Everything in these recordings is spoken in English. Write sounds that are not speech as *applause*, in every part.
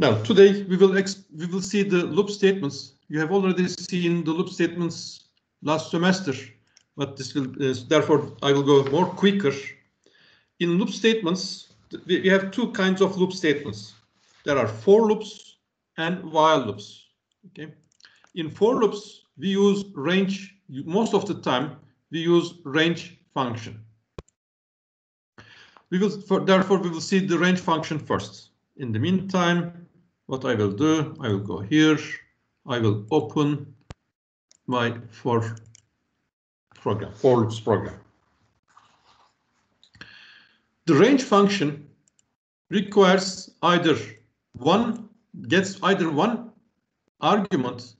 Now, today we will we will see the loop statements. You have already seen the loop statements last semester, but this will uh, therefore I will go more quicker. In loop statements, we have two kinds of loop statements. There are for loops and while loops. Okay, in for loops we use range most of the time. We use range function. We will for, therefore we will see the range function first. In the meantime, what I will do, I will go here. I will open my for program, for loops program. The range function requires either one gets either one argument,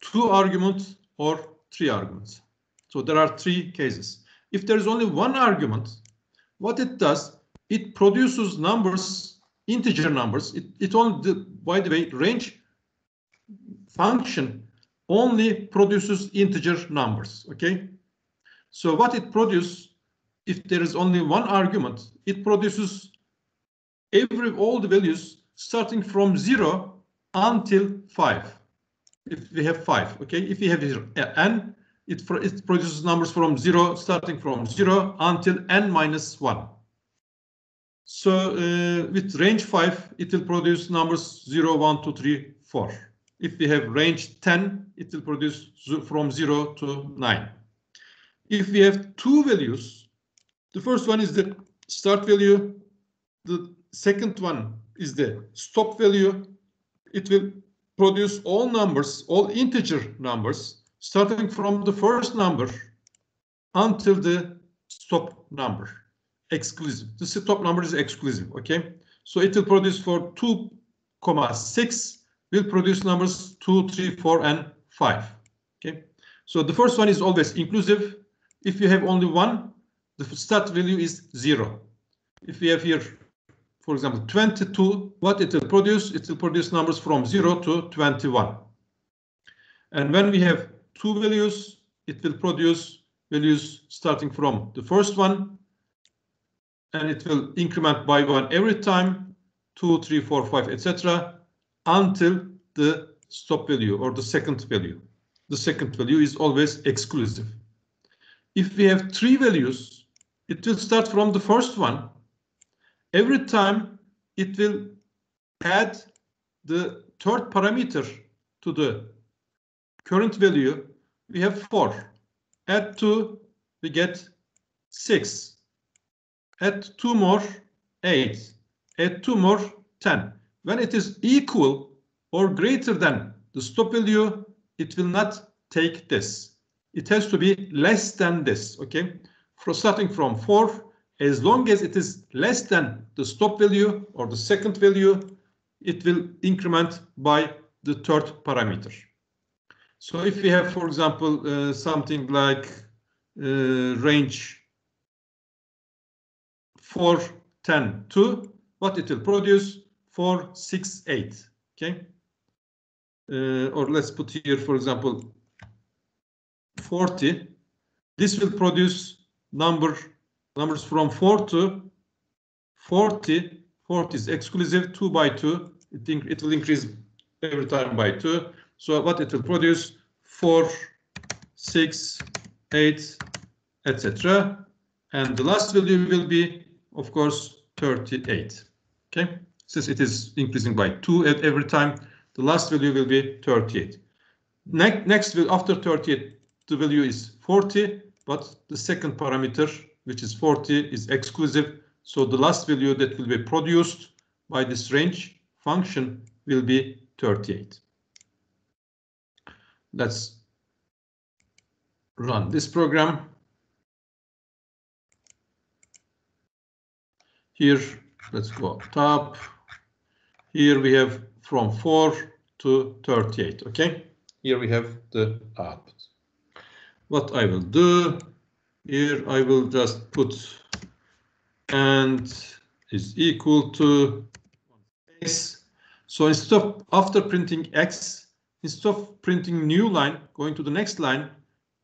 two arguments, or three arguments. So there are three cases. If there is only one argument, what it does, it produces numbers, integer numbers. It, it only, by the way, range function only produces integer numbers. Okay. So what it produces, if there is only one argument, it produces every all the values starting from zero until five. If we have five, okay. If we have here n, it, it produces numbers from zero, starting from zero until n minus one. So uh, with range 5, it will produce numbers 0, 1, 2, 3, 4. If we have range 10, it will produce from 0 to 9. If we have two values, the first one is the start value, the second one is the stop value. It will produce all numbers, all integer numbers, starting from the first number until the stop number exclusive. The stop number is exclusive, okay? So it will produce for 2, comma 6 will produce numbers 2, 3, 4, and 5. Okay, so the first one is always inclusive. If you have only one, the start value is zero. If we have here, for example, 22, what it will produce? It will produce numbers from 0 to 21. And when we have two values, it will produce values starting from the first one and it will increment by one every time, two, three, four, five, etc., until the stop value or the second value. The second value is always exclusive. If we have three values, it will start from the first one. Every time it will add the third parameter to the current value. We have four. Add two, we get six add two more 8, add two more 10. When it is equal or greater than the stop value, it will not take this. It has to be less than this, okay? For starting from 4, as long as it is less than the stop value or the second value, it will increment by the third parameter. So if we have, for example, uh, something like uh, range 4, 10, 2, what it will produce? 4, 6, 8. Okay. Uh, or let's put here, for example, 40. This will produce number numbers from 4 to 40. 40 is exclusive, 2 by 2. It, it will increase every time by 2. So what it will produce? 4, 6, 8, etc. And the last value will be of course, 38. Okay, since it is increasing by 2 at every time, the last value will be 38. Next, next after 38, the value is 40, but the second parameter, which is 40, is exclusive. So the last value that will be produced by this range function will be 38. Let's run this program. Here, let's go top. Here we have from 4 to 38. Okay, here we have the output. What I will do here, I will just put and is equal to x. So instead of after printing x, instead of printing new line, going to the next line,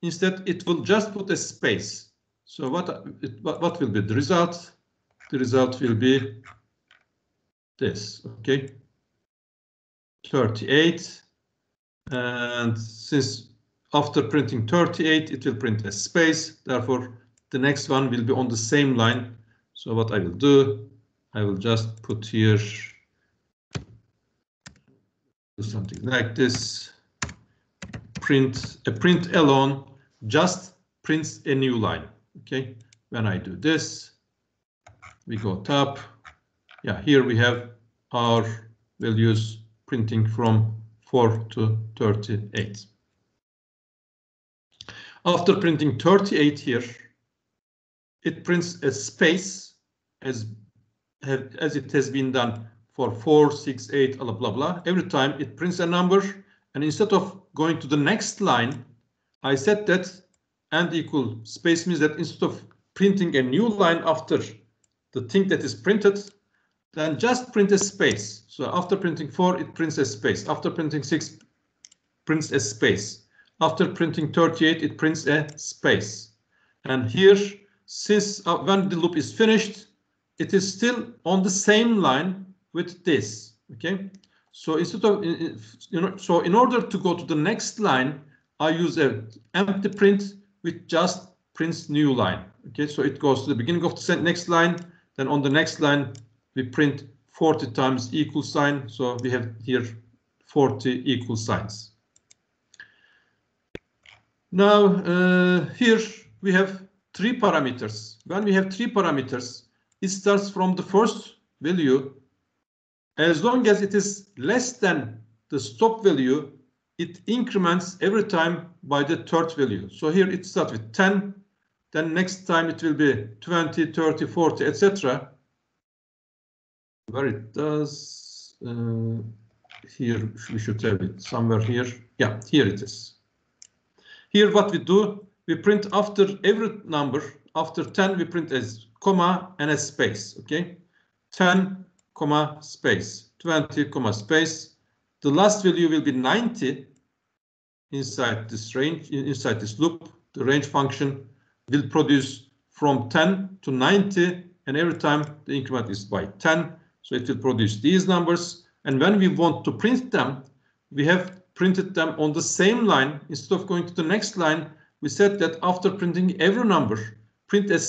instead it will just put a space. So what, what will be the result? The result will be this, okay? 38. And since after printing 38, it will print a space. Therefore, the next one will be on the same line. So what I will do, I will just put here something like this. Print a print alone just prints a new line. Okay, when I do this, we go top. Yeah, here we have our values printing from 4 to 38. After printing 38 here, it prints a space as, as it has been done for 4, 6, 8, blah, blah, blah. Every time it prints a number, and instead of going to the next line, I set that and equal space means that instead of printing a new line after the thing that is printed, then just print a space. So after printing 4, it prints a space. After printing 6, prints a space. After printing 38, it prints a space. And here, since uh, when the loop is finished, it is still on the same line with this. Okay, so instead of you know, so in order to go to the next line, I use a empty print with just prints new line. Okay, so it goes to the beginning of the next line, then on the next line we print 40 times equal sign. So we have here 40 equal signs. Now uh, here we have three parameters. When we have three parameters, it starts from the first value. As long as it is less than the stop value, it increments every time by the third value. So here it starts with 10, then next time it will be 20, 30, 40, etc where it does uh, here we should have it somewhere here. Yeah here it is. Here what we do we print after every number after 10 we print as comma and a space okay? 10 comma space. 20 comma space. The last value will be 90 inside this range inside this loop the range function will produce from 10 to 90 and every time the increment is by 10 so it will produce these numbers. And when we want to print them, we have printed them on the same line. Instead of going to the next line, we said that after printing every number, print a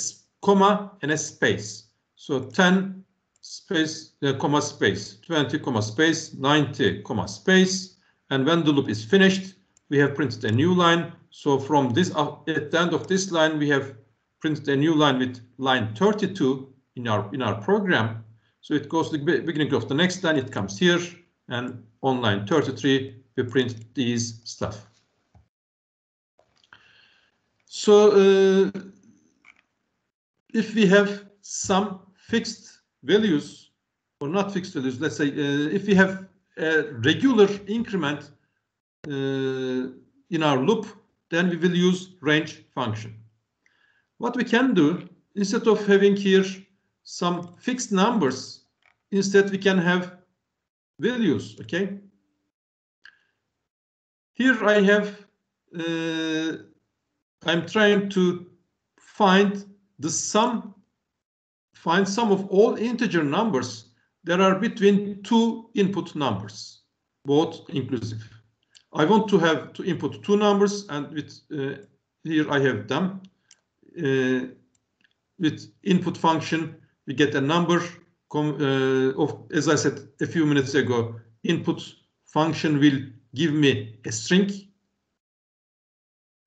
comma and a space. So 10 space, uh, comma space, 20 comma space, 90 comma space. And when the loop is finished, we have printed a new line. So from this, uh, at the end of this line, we have printed a new line with line 32 in our in our program. So it goes to the beginning of the next line, it comes here, and on line 33, we print these stuff. So uh, if we have some fixed values, or not fixed values, let's say uh, if we have a regular increment in our loop, then we will use range function. What we can do, instead of having here some fixed numbers. Instead, we can have values, okay? Here I have, uh, I'm trying to find the sum, find sum of all integer numbers that are between two input numbers, both inclusive. I want to have to input two numbers and with uh, here I have them. Uh, with input function we get a number uh, of, as I said a few minutes ago, input function will give me a string.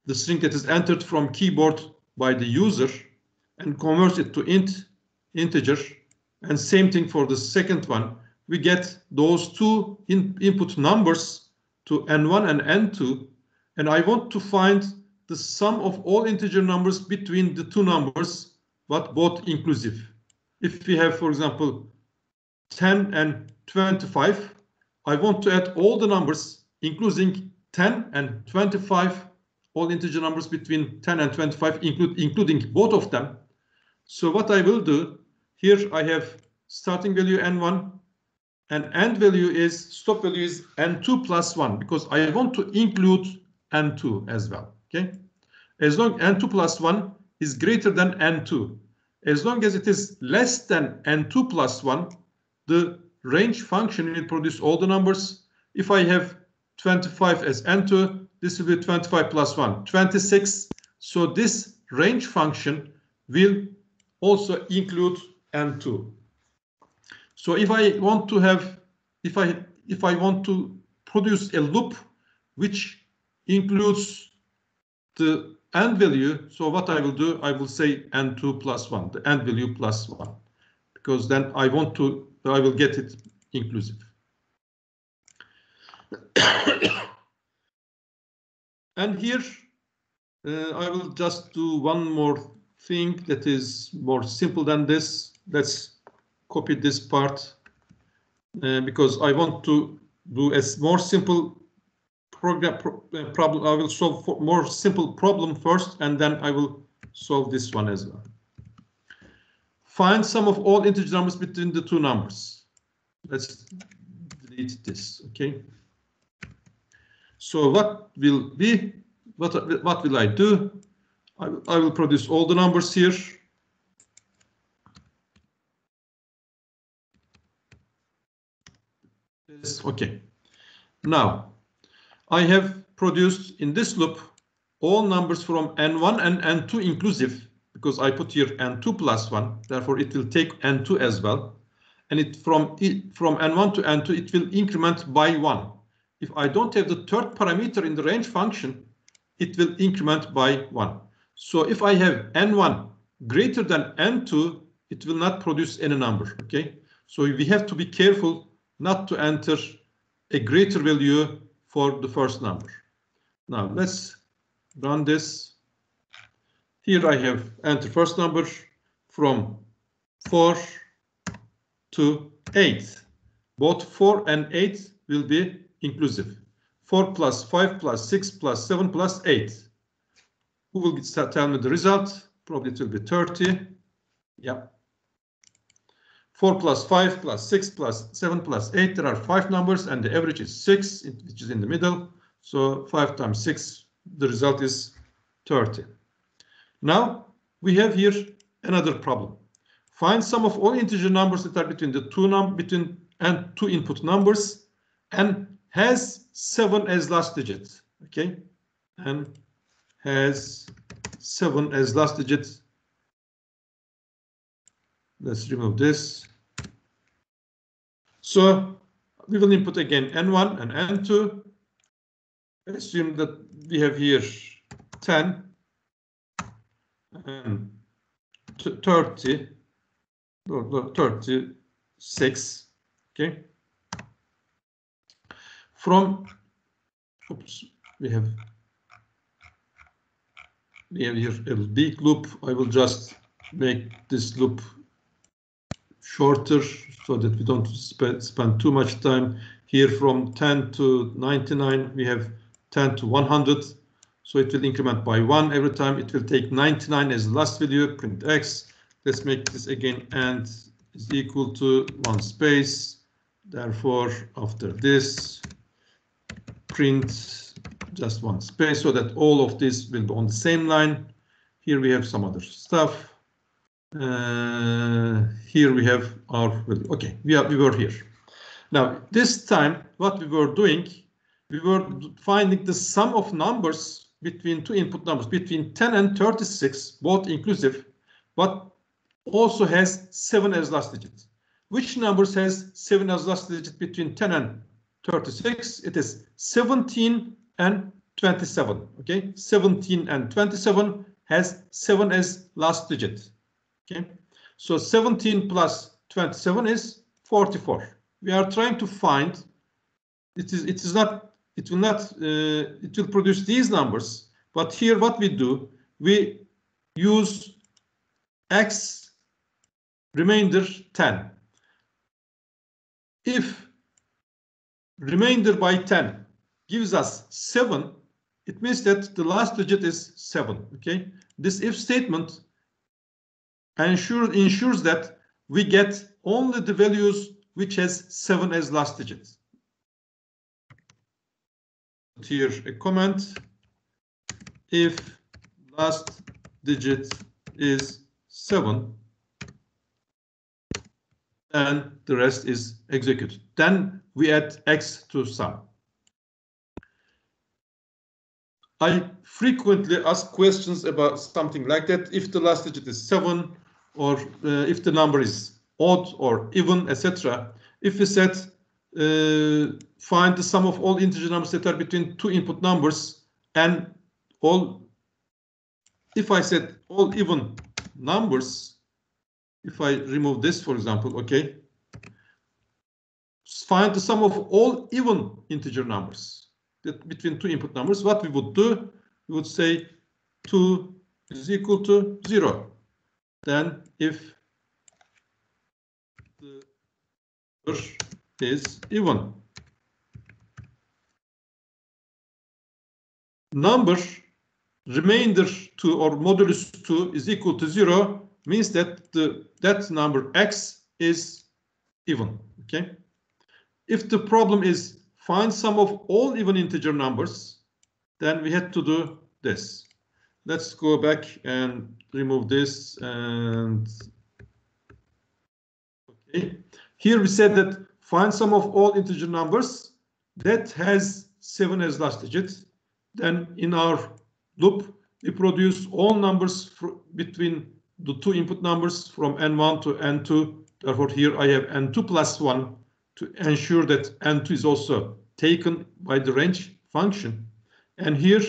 The string that is entered from keyboard by the user and converts it to int integer. And same thing for the second one. We get those two in, input numbers to n1 and n2. And I want to find the sum of all integer numbers between the two numbers, but both inclusive if we have, for example, 10 and 25, I want to add all the numbers, including 10 and 25, all integer numbers between 10 and 25, include, including both of them. So what I will do, here I have starting value n1, and end value is, stop value is n2 plus 1, because I want to include n2 as well, okay? As long as n2 plus 1 is greater than n2, as long as it is less than n2 plus 1, the range function will produce all the numbers. if I have 25 as n2, this will be 25 plus 1, 26. So this range function will also include n2. So if I want to have, if I if I want to produce a loop which includes the end value, so what I will do, I will say n2 plus 1, the end value plus 1, because then I want to, I will get it inclusive. *coughs* and here uh, I will just do one more thing that is more simple than this. Let's copy this part uh, because I want to do a more simple program pro uh, problem. I will solve more simple problem first, and then I will solve this one as well. Find sum of all integer numbers between the two numbers. Let's delete this, okay? So what will be, what, what will I do? I, I will produce all the numbers here. Okay. Now, I have produced in this loop all numbers from n1 and n2 inclusive because I put here n2 plus 1, therefore it will take n2 as well. And it from, from n1 to n2, it will increment by 1. If I don't have the third parameter in the range function, it will increment by 1. So if I have n1 greater than n2, it will not produce any number, okay? So we have to be careful not to enter a greater value for the first number. Now let's run this. Here I have enter first number from 4 to 8. Both 4 and 8 will be inclusive. 4 plus 5 plus 6 plus 7 plus 8. Who will tell me the result? Probably it will be 30. Yeah. 4 plus 5 plus 6 plus 7 plus 8. There are five numbers and the average is 6, which is in the middle. So 5 times 6, the result is 30. Now we have here another problem. Find sum of all integer numbers that are between the two num between and two input numbers and has 7 as last digit. Okay, and has 7 as last digit. Let's remove this. So we will input again n1 and n2. Assume that we have here 10 and 30, 36, okay? From, oops, we have we have here a big loop. I will just make this loop shorter so that we don't spend, spend too much time. Here from 10 to 99 we have 10 to 100 so it will increment by one every time. It will take 99 as the last value print x. Let's make this again and is equal to one space. Therefore after this print just one space so that all of this will be on the same line. Here we have some other stuff. Uh, here we have our value. Okay, we are we were here. Now this time what we were doing, we were finding the sum of numbers between two input numbers between 10 and 36, both inclusive, but also has 7 as last digit. Which numbers has 7 as last digit between 10 and 36? It is 17 and 27. Okay, 17 and 27 has 7 as last digit. Okay, so 17 plus 27 is 44. We are trying to find. It is. It is not. It will not. Uh, it will produce these numbers. But here, what we do, we use x remainder 10. If remainder by 10 gives us 7, it means that the last digit is 7. Okay, this if statement ensures ensures that we get only the values which has 7 as last digit. Here a comment if last digit is 7 and the rest is executed. Then we add x to sum. I frequently ask questions about something like that. If the last digit is 7 or uh, if the number is odd or even, etc. If we set uh, find the sum of all integer numbers that are between two input numbers and all if I set all even numbers if I remove this for example okay find the sum of all even integer numbers that between two input numbers what we would do we would say 2 is equal to 0 then if the number is even. Number remainder 2 or modulus 2 is equal to 0 means that the that number x is even. Okay. If the problem is find sum of all even integer numbers, then we had to do this. Let's go back and remove this and okay. Here we said that find sum of all integer numbers that has 7 as last digit. Then in our loop, we produce all numbers between the two input numbers from n1 to n2. Therefore, here I have n2 plus 1 to ensure that n2 is also taken by the range function. And here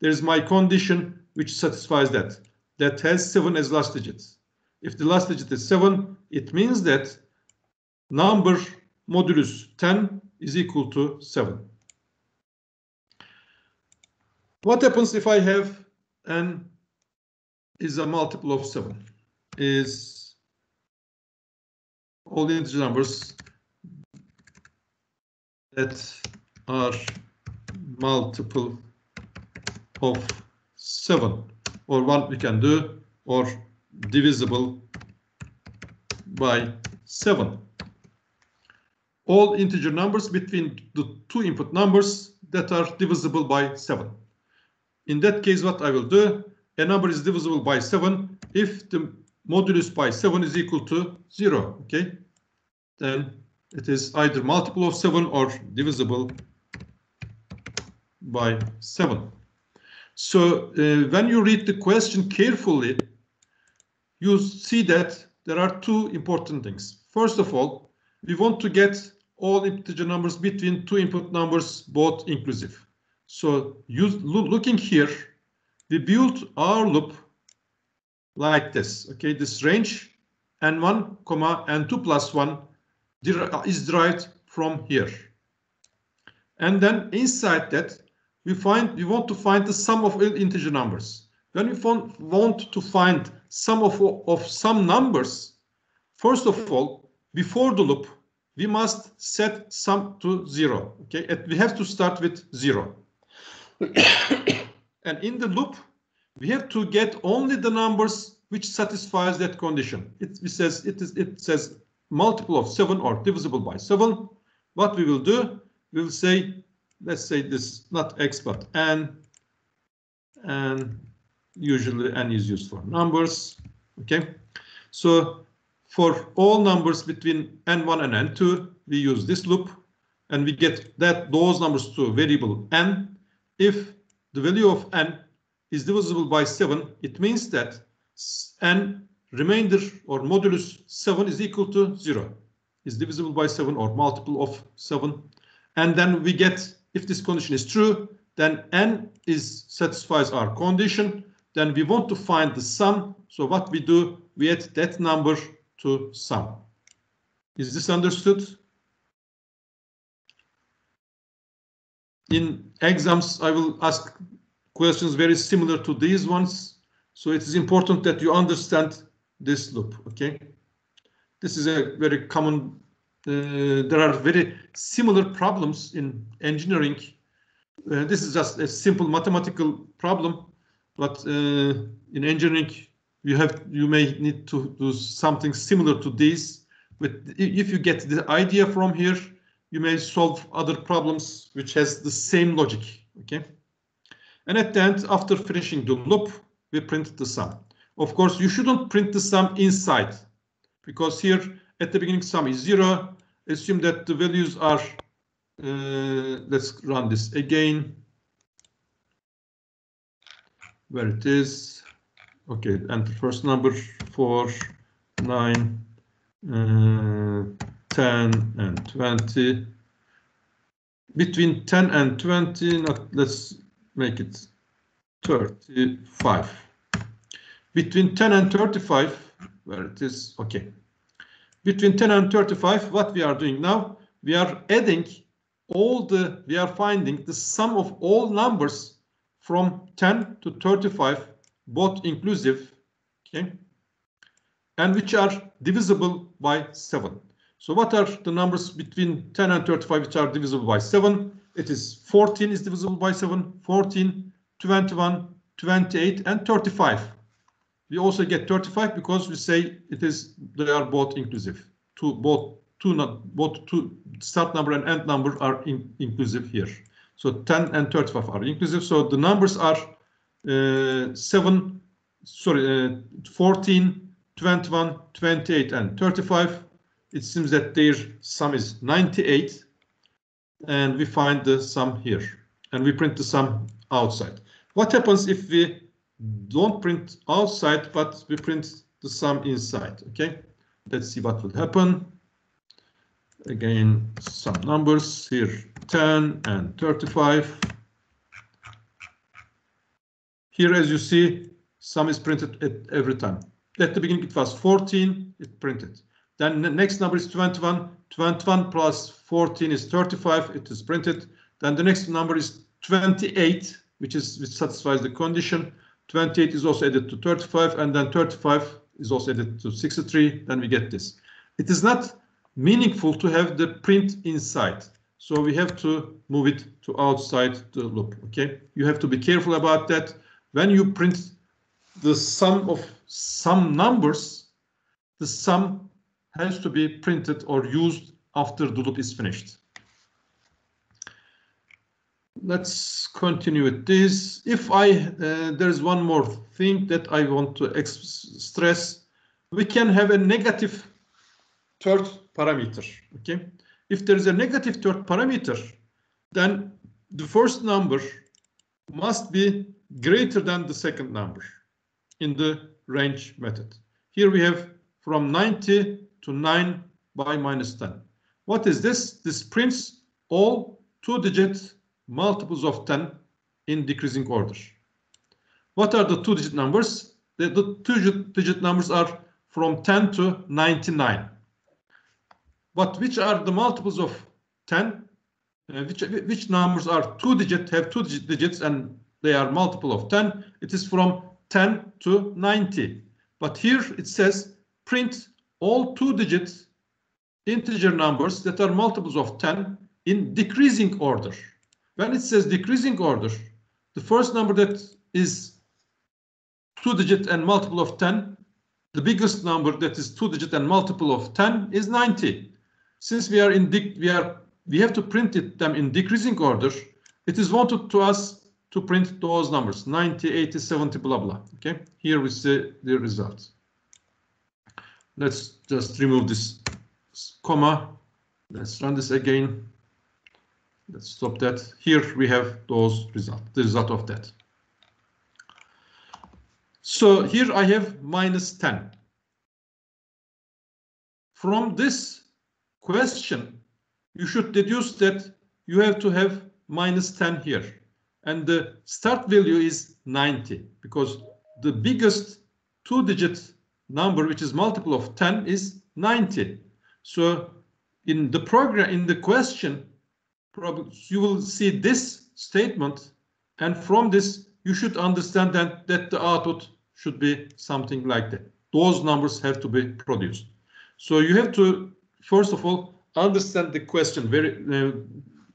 there is my condition which satisfies that. That has 7 as last digit. If the last digit is 7, it means that number modulus 10 is equal to 7. What happens if I have n is a multiple of 7? Is all the integer numbers that are multiple of 7 or what we can do or divisible by 7 all integer numbers between the two input numbers that are divisible by 7. In that case, what I will do, a number is divisible by 7 if the modulus by 7 is equal to 0, okay? Then it is either multiple of 7 or divisible by 7. So uh, when you read the question carefully, you see that there are two important things. First of all, we want to get all integer numbers between two input numbers, both inclusive. So use, looking here, we built our loop like this. Okay, this range n1, comma n2 plus 1 is derived from here. And then inside that, we find we want to find the sum of integer numbers. When we want to find sum of, of some numbers, first of all, before the loop, we must set sum to zero. Okay, and we have to start with zero. *coughs* and in the loop, we have to get only the numbers which satisfies that condition. It, it says it is it says multiple of seven or divisible by seven. What we will do, we will say, let's say this not x but n, and usually n is used for numbers. Okay, so for all numbers between n1 and n2, we use this loop and we get that those numbers to variable n. If the value of n is divisible by 7, it means that n remainder or modulus 7 is equal to 0. Is divisible by 7 or multiple of 7. And then we get, if this condition is true, then n is satisfies our condition. Then we want to find the sum. So what we do, we add that number to sum. Is this understood? In exams, I will ask questions very similar to these ones. So it is important that you understand this loop, okay? This is a very common, there are very similar problems in engineering. Uh, this is just a simple mathematical problem, but uh, in engineering, you have you may need to do something similar to this. But if you get the idea from here, you may solve other problems which has the same logic. Okay. And at the end, after finishing the loop, we print the sum. Of course, you shouldn't print the sum inside because here At the beginning, sum is zero. Assume that the values are, uh, let's run this again. Where it is. Okay, the first number, four, nine, uh, 10 and 20. Between 10 and 20, not, let's make it 35. Between 10 and 35, where it is, okay. Between 10 and 35, what we are doing now, we are adding all the, we are finding the sum of all numbers from 10 to 35, both inclusive, okay, and which are divisible by 7. So what are the numbers between 10 and 35 which are divisible by 7? It is 14 is divisible by 7, 14, 21, 28, and 35. We also get 35 because we say it is they are both inclusive. Two both two not both two start number and end number are in, inclusive here. So 10 and 35 are inclusive. So the numbers are uh, 7, sorry, uh, 14, 21, 28, and 35 it seems that their sum is 98 and we find the sum here and we print the sum outside. What happens if we don't print outside but we print the sum inside? Okay, let's see what will happen. Again, some numbers here 10 and 35. Here, as you see, sum is printed at every time. At the beginning, it was 14, it printed. Then the next number is 21. 21 plus 14 is 35. It is printed. Then the next number is 28, which is which satisfies the condition. 28 is also added to 35, and then 35 is also added to 63. Then we get this. It is not meaningful to have the print inside. So we have to move it to outside the loop. OK, you have to be careful about that. When you print the sum of some numbers, the sum has to be printed or used after the loop is finished. Let's continue with this. If I, uh, there's one more thing that I want to stress. We can have a negative third parameter, okay? If there is a negative third parameter, then the first number must be greater than the second number in the range method. Here we have from 90 to 9 by minus 10. What is this? This prints all two-digit multiples of 10 in decreasing order. What are the two-digit numbers? The, the two-digit numbers are from 10 to 99. But which are the multiples of 10? Uh, which, which numbers are two-digit, have two digits, and they are multiple of 10? It is from 10 to 90. But here it says print all two-digit integer numbers that are multiples of 10 in decreasing order. When it says decreasing order, the first number that is two-digit and multiple of 10, the biggest number that is two-digit and multiple of 10 is 90. Since we are in we are we have to print it them in decreasing order, it is wanted to us to print those numbers 90, 80, 70, blah blah. Okay, here we see the results. Let's just remove this comma. Let's run this again. Let's stop that. Here we have those results, the result of that. So here I have minus 10. From this question, you should deduce that you have to have minus 10 here. And the start value is 90 because the biggest two digit number which is multiple of 10 is 90. So in the program, in the question, you will see this statement. And from this, you should understand that, that the output should be something like that. Those numbers have to be produced. So you have to, first of all, understand the question very, uh,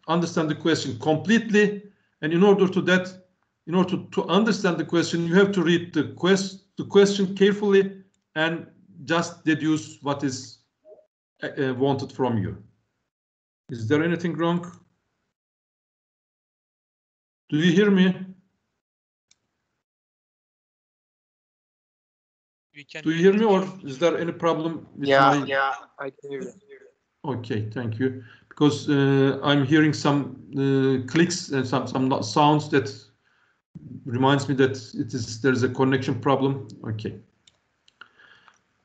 understand the question completely. And in order to that, in order to, to understand the question, you have to read the quest, the question carefully and just deduce what is uh, uh, wanted from you. Is there anything wrong? Do you hear me? Can Do you hear me or is there any problem with Yeah, my? yeah, I can hear you. Okay, thank you. Because uh, I'm hearing some uh, clicks and some some sounds that reminds me that it is there's a connection problem. Okay.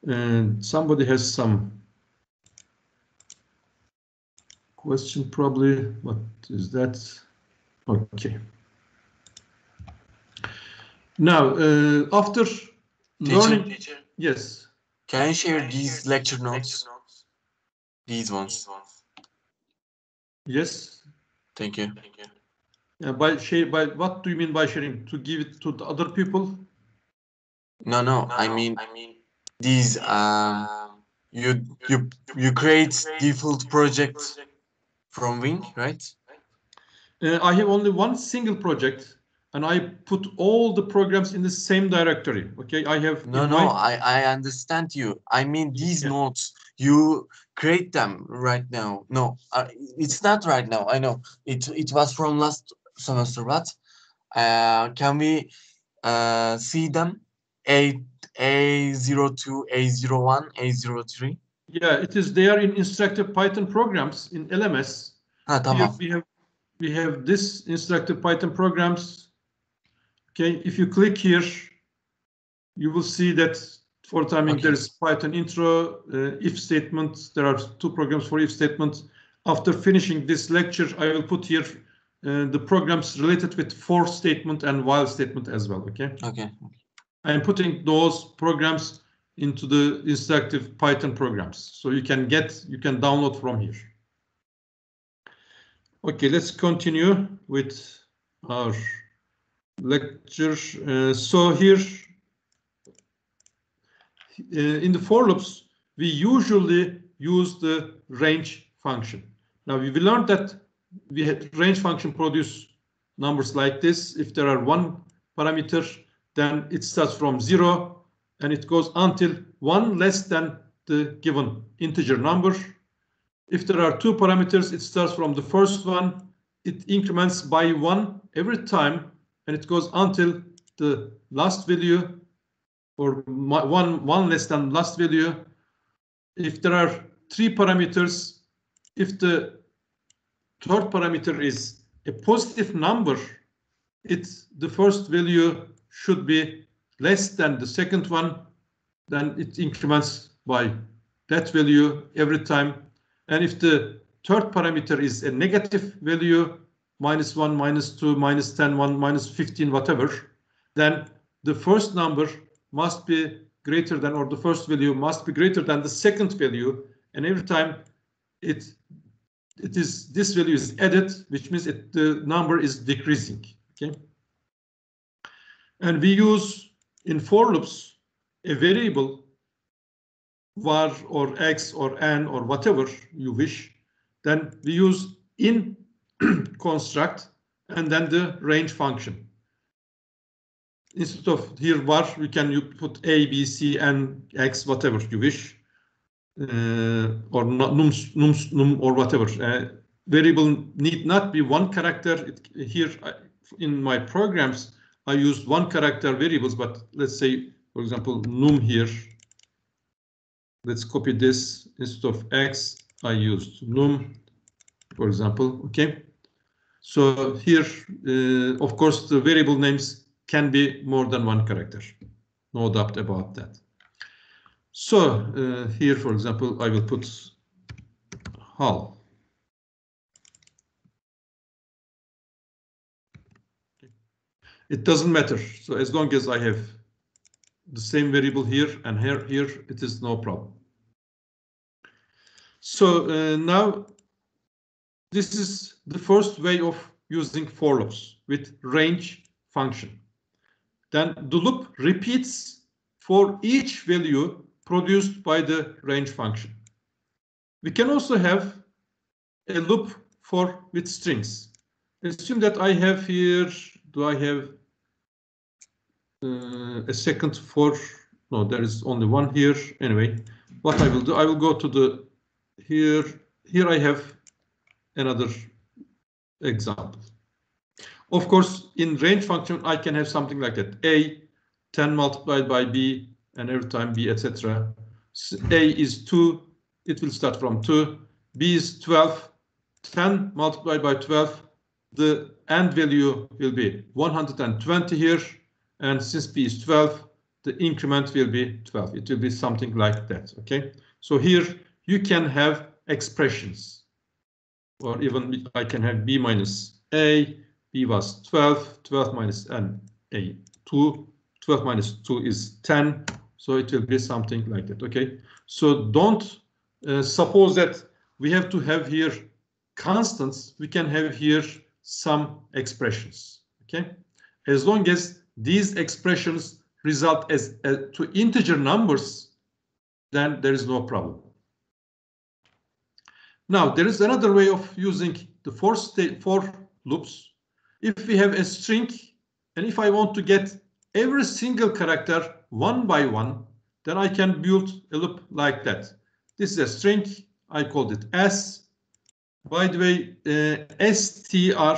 And somebody has some question probably. What is that? Okay. Now, uh, after learning, Teacher, yes. can you share these lecture notes? These ones. Yes. Thank you. Uh, by share, by what do you mean by sharing? To give it to the other people? No, no, I mean, these, um, you, you, you create default project from Wing, right? Uh, I have only one single project, and I put all the programs in the same directory. Okay, I have No, no, my- I, I understand you. I mean, these Yeah. notes, you create them right now. No, uh, it's not right now. I know it, it was from last semester, but uh, can we uh, see them? A, A02, A01, A03? yeah, it is there in instructive Python programs in LMS. Ha, Here tamam. we have we have this instructive Python programs. Okay, if you click here, you will see that for timing Okay. there is Python intro, uh, if statement. There are two programs for if statement. After finishing this lecture, I will put here uh, the programs related with for statement and while statement as well. Okay, Okay. I am putting those programs into the instructive Python programs, so you can get you can download from here. Okay, let's continue with our lecture. Uh, so here, uh, in the for loops, we usually use the range function. Now we learned that we had range function produce numbers like this. If there are one parameter, then it starts from zero and it goes until one less than the given integer number. If there are two parameters, it starts from the first one. It increments by one every time, and it goes until the last value or one, one less than last value. If there are three parameters, if the third parameter is a positive number, it the first value should be less than the second one, then it increments by that value every time. And if the third parameter is a negative value, minus 1, minus 2, minus 10, 1, minus 15, whatever, then the first number must be greater than, or the first value must be greater than the second value. And every time it it is this value is added, which means it, the number is decreasing. Okay. And we use in for loops a variable var or x or n or whatever you wish. Then we use in *clears throat* construct and then the range function. Instead of here var, we can you put a, b, c, n, x, whatever you wish uh, or num, num, num or whatever. Uh, variable need not be one character. It, here I, in my programs, I used one character variables, but let's say, for example, num here. Let's copy this instead of x. I used num, for example. Okay. So here, uh, of course, the variable names can be more than one character. No doubt about that. So uh, here, for example, I will put hull. It doesn't matter. So as long as I have the same variable here and here, here, it is no problem. So uh, now this is the first way of using for loops with range function. Then the loop repeats for each value produced by the range function. We can also have a loop for with strings. Assume that I have here, do I have uh, a second for, no, there is only one here. Anyway, what I will do, I will go to the, here, here I have another example. Of course, in range function, I can have something like that. A 10 multiplied by B and every time b, etc. A is 2, it will start from 2. B is 12. 10 multiplied by 12, the end value will be 120 here. And since B is 12, the increment will be 12. It will be something like that. OK, so here you can have expressions or even I can have B minus A. B was 12, 12 minus N, A 2, 12 minus 2 is 10. So it will be something like that. OK, so don't uh, suppose that we have to have here constants. We can have here some expressions. OK, as long as these expressions result as uh, to integer numbers, then there is no problem. Now, there is another way of using the for, state, for loops. If we have a string, and if I want to get every single character one by one, then I can build a loop like that. This is a string. I called it S. By the way, uh, str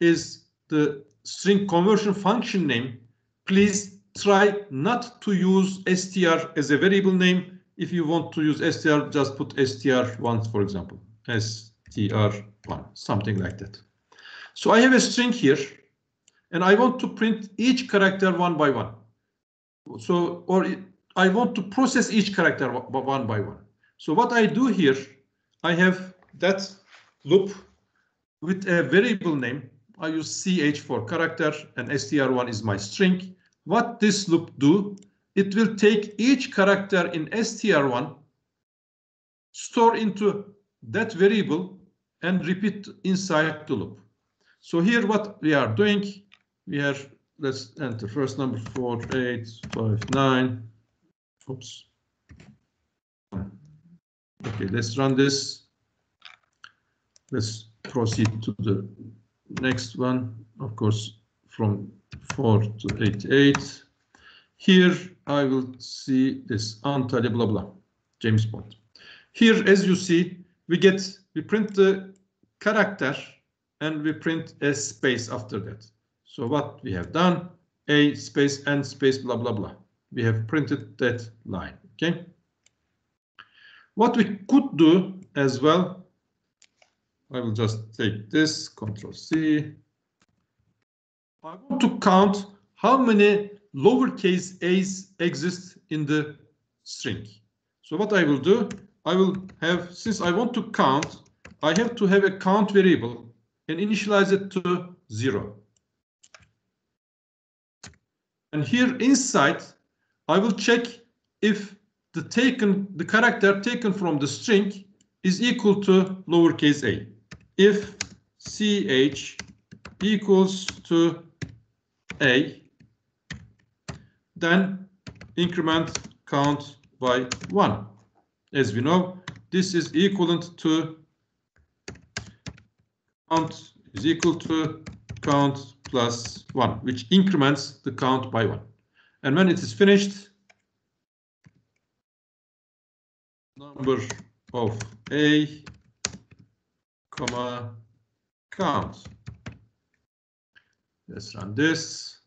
is the string conversion function name. Please try not to use str as a variable name. If you want to use str, just put str1, for example, str1, something like that. So I have a string here, and I want to print each character one by one. So, or I want to process each character one by one. So what I do here, I have that loop with a variable name. I use ch for character and str1 is my string. What this loop do, it will take each character in str1, store into that variable and repeat inside the loop. So here what we are doing, we are, let's enter first number four, eight, five, nine. Oops. Okay, let's run this. Let's proceed to the next one, of course, from 4 to 88. Here I will see this untidy blah blah, James Bond. Here, as you see, we get, we print the character and we print a space after that. So what we have done, a space and space blah blah blah. We have printed that line, okay? What we could do as well, I will just take this, Control C. I want to count how many lowercase a's exist in the string. So what I will do, I will have, since I want to count, I have to have a count variable and initialize it to zero. And here inside, I will check if the taken the character taken from the string is equal to lowercase a. If ch equals to a, then increment count by one. As we know, this is equivalent to count is equal to count plus one, which increments the count by one. And when it is finished, number of a comma count. Let's run this.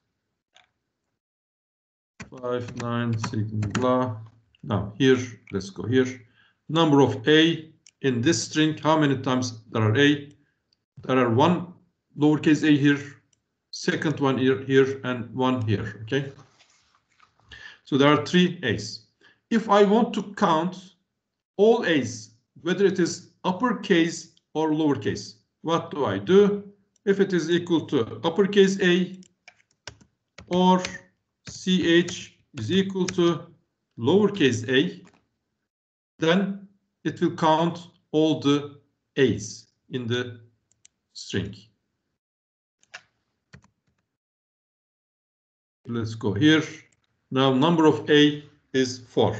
Five, nine, six, blah. Now here, let's go here. Number of a in this string, how many times there are a? There are one lowercase a here, second one here, here, and one here, okay? So there are three a's. If I want to count all A's, whether it is uppercase or lowercase. What do I do? If it is equal to uppercase A or CH is equal to lowercase a, then it will count all the A's in the string. Let's go here. Now number of A is 4.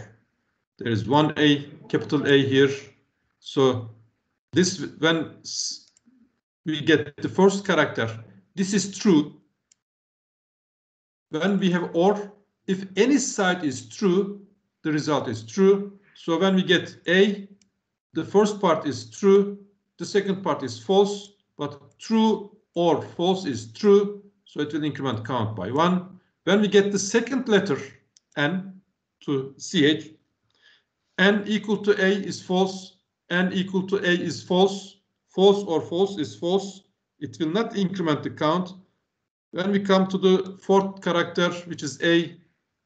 There is one A, capital A here. So this, when we get the first character, this is true. When we have or, if any side is true, the result is true. So when we get A, the first part is true, the second part is false, but true or false is true, so it will increment count by one. When we get the second letter, N, to ch. n equal to a is false, n equal to a is false, false or false is false. It will not increment the count. When we come to the fourth character, which is a,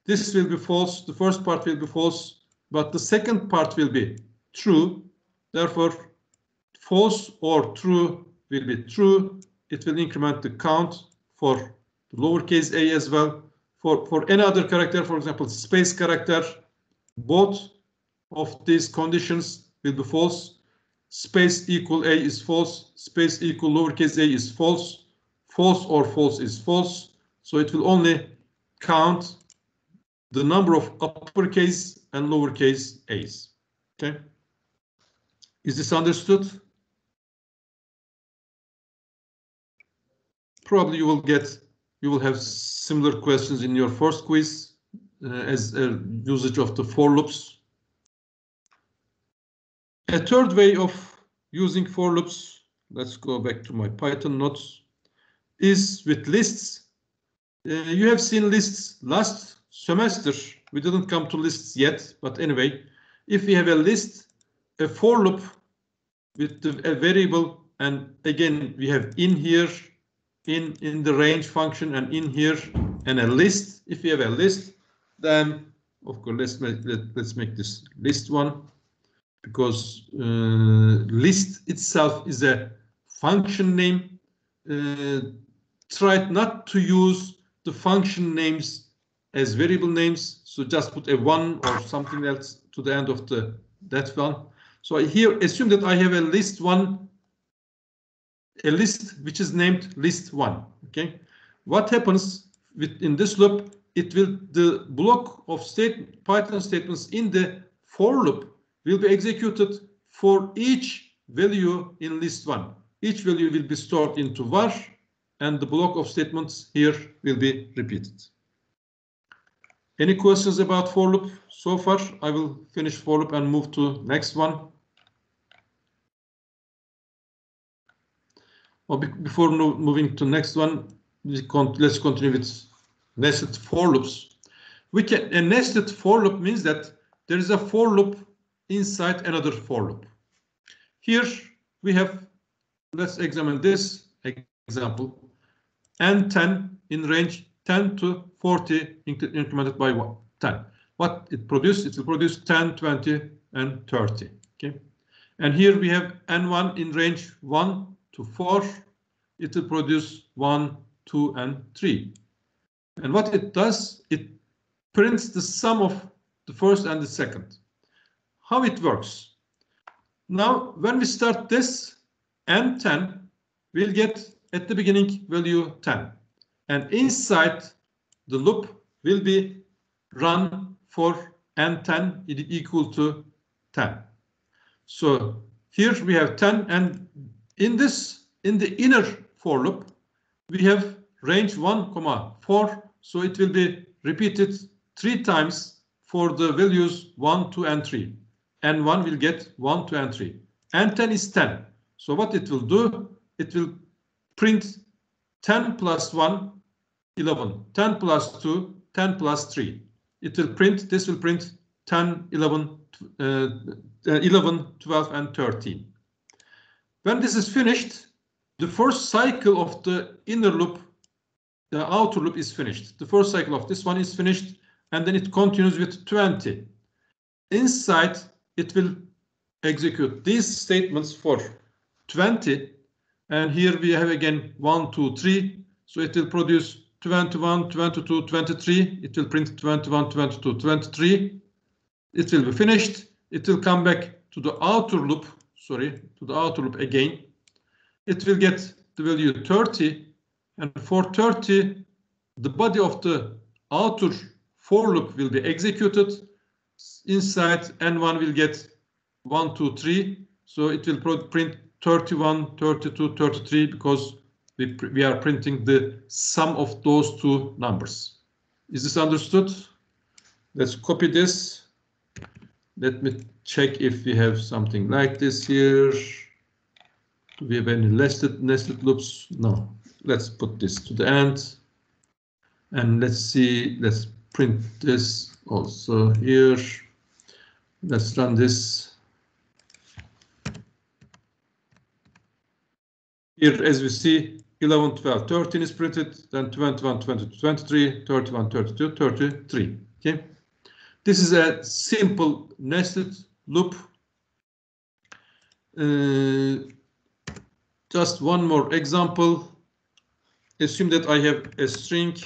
this will be false. The first part will be false, but the second part will be true. Therefore, false or true will be true. It will increment the count for the lowercase a as well. For, for any other character, for example, space character, both of these conditions will be false. Space equal a is false. Space equal lowercase a is false. False or false is false. So it will only count the number of uppercase and lowercase a's. Okay. Is this understood? Probably you will get, you will have similar questions in your first quiz uh, as a usage of the for loops. A third way of using for loops, let's go back to my Python notes, is with lists. Uh, you have seen lists last semester. We didn't come to lists yet, but anyway, if we have a list, a for loop with a variable, and again, we have in here, in, in the range function and in here, and a list. If we have a list, then of course, let's make, let, let's make this list one because uh, list itself is a function name. Uh, try not to use the function names as variable names. So just put a one or something else to the end of the that one. So here assume that I have a list one, a list which is named list one. Okay, what happens with in this loop? It will the block of state Python statements in the for loop will be executed for each value in list one. Each value will be stored into var and the block of statements here will be repeated. Any questions about for loop so far? I will finish for loop and move to next one. Well, before moving to next one, let's continue with nested for loops. We can a nested for loop means that there is a for loop inside another for loop. Here we have, let's examine this example, n10 in range 10 to 40 incremented by 1, 10. What it produces, it will produce 10, 20, and 30. Okay, and here we have n1 in range 1 to 4. It will produce 1, 2, and 3. And what it does, it prints the sum of the first and the second how it works. Now, when we start this n10, we'll get at the beginning value 10. And inside the loop will be run for n10 equal to 10. So here we have 10 and in this, in the inner for loop, we have range 1 comma 4. So it will be repeated three times for the values 1, 2, and 3 and 1 will get 1, 2, and 3. And 10 is 10. So what it will do, it will print 10 plus 1, 11. 10 plus 2, 10 plus 3. It will print, this will print 10, 11, uh, 11, 12, and 13. When this is finished, the first cycle of the inner loop, the outer loop is finished. The first cycle of this one is finished, and then it continues with 20. Inside it will execute these statements for 20. And here we have again 1, 2, 3. So it will produce 21, 22, 23. It will print 21, 22, 23. It will be finished. It will come back to the outer loop, sorry, to the outer loop again. It will get the value 30. And for 30, the body of the outer for loop will be executed inside N1 will get 1, 2, 3. So it will print 31, 32, 33 because we, we are printing the sum of those two numbers. Is this understood? Let's copy this. Let me check if we have something like this here. Do we have any nested, nested loops? No. Let's put this to the end. And let's see, let's print this also here. Let's run this. Here, as we see, 11, 12, 13 is printed, then 21, 22, 23, 31, 32, 33. Okay. This is a simple nested loop. Uh, just one more example. Assume that I have a string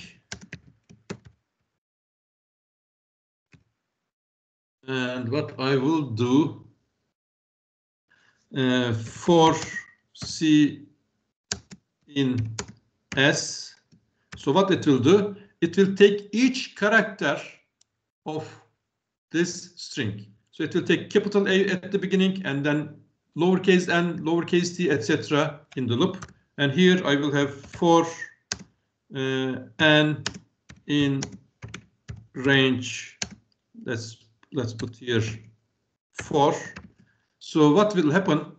and what I will do uh, for C in S. So what it will do, it will take each character of this string. So it will take capital A at the beginning and then lowercase n, lowercase t, etc. in the loop. And here I will have for uh, n in range. Let's let's put here four. So what will happen?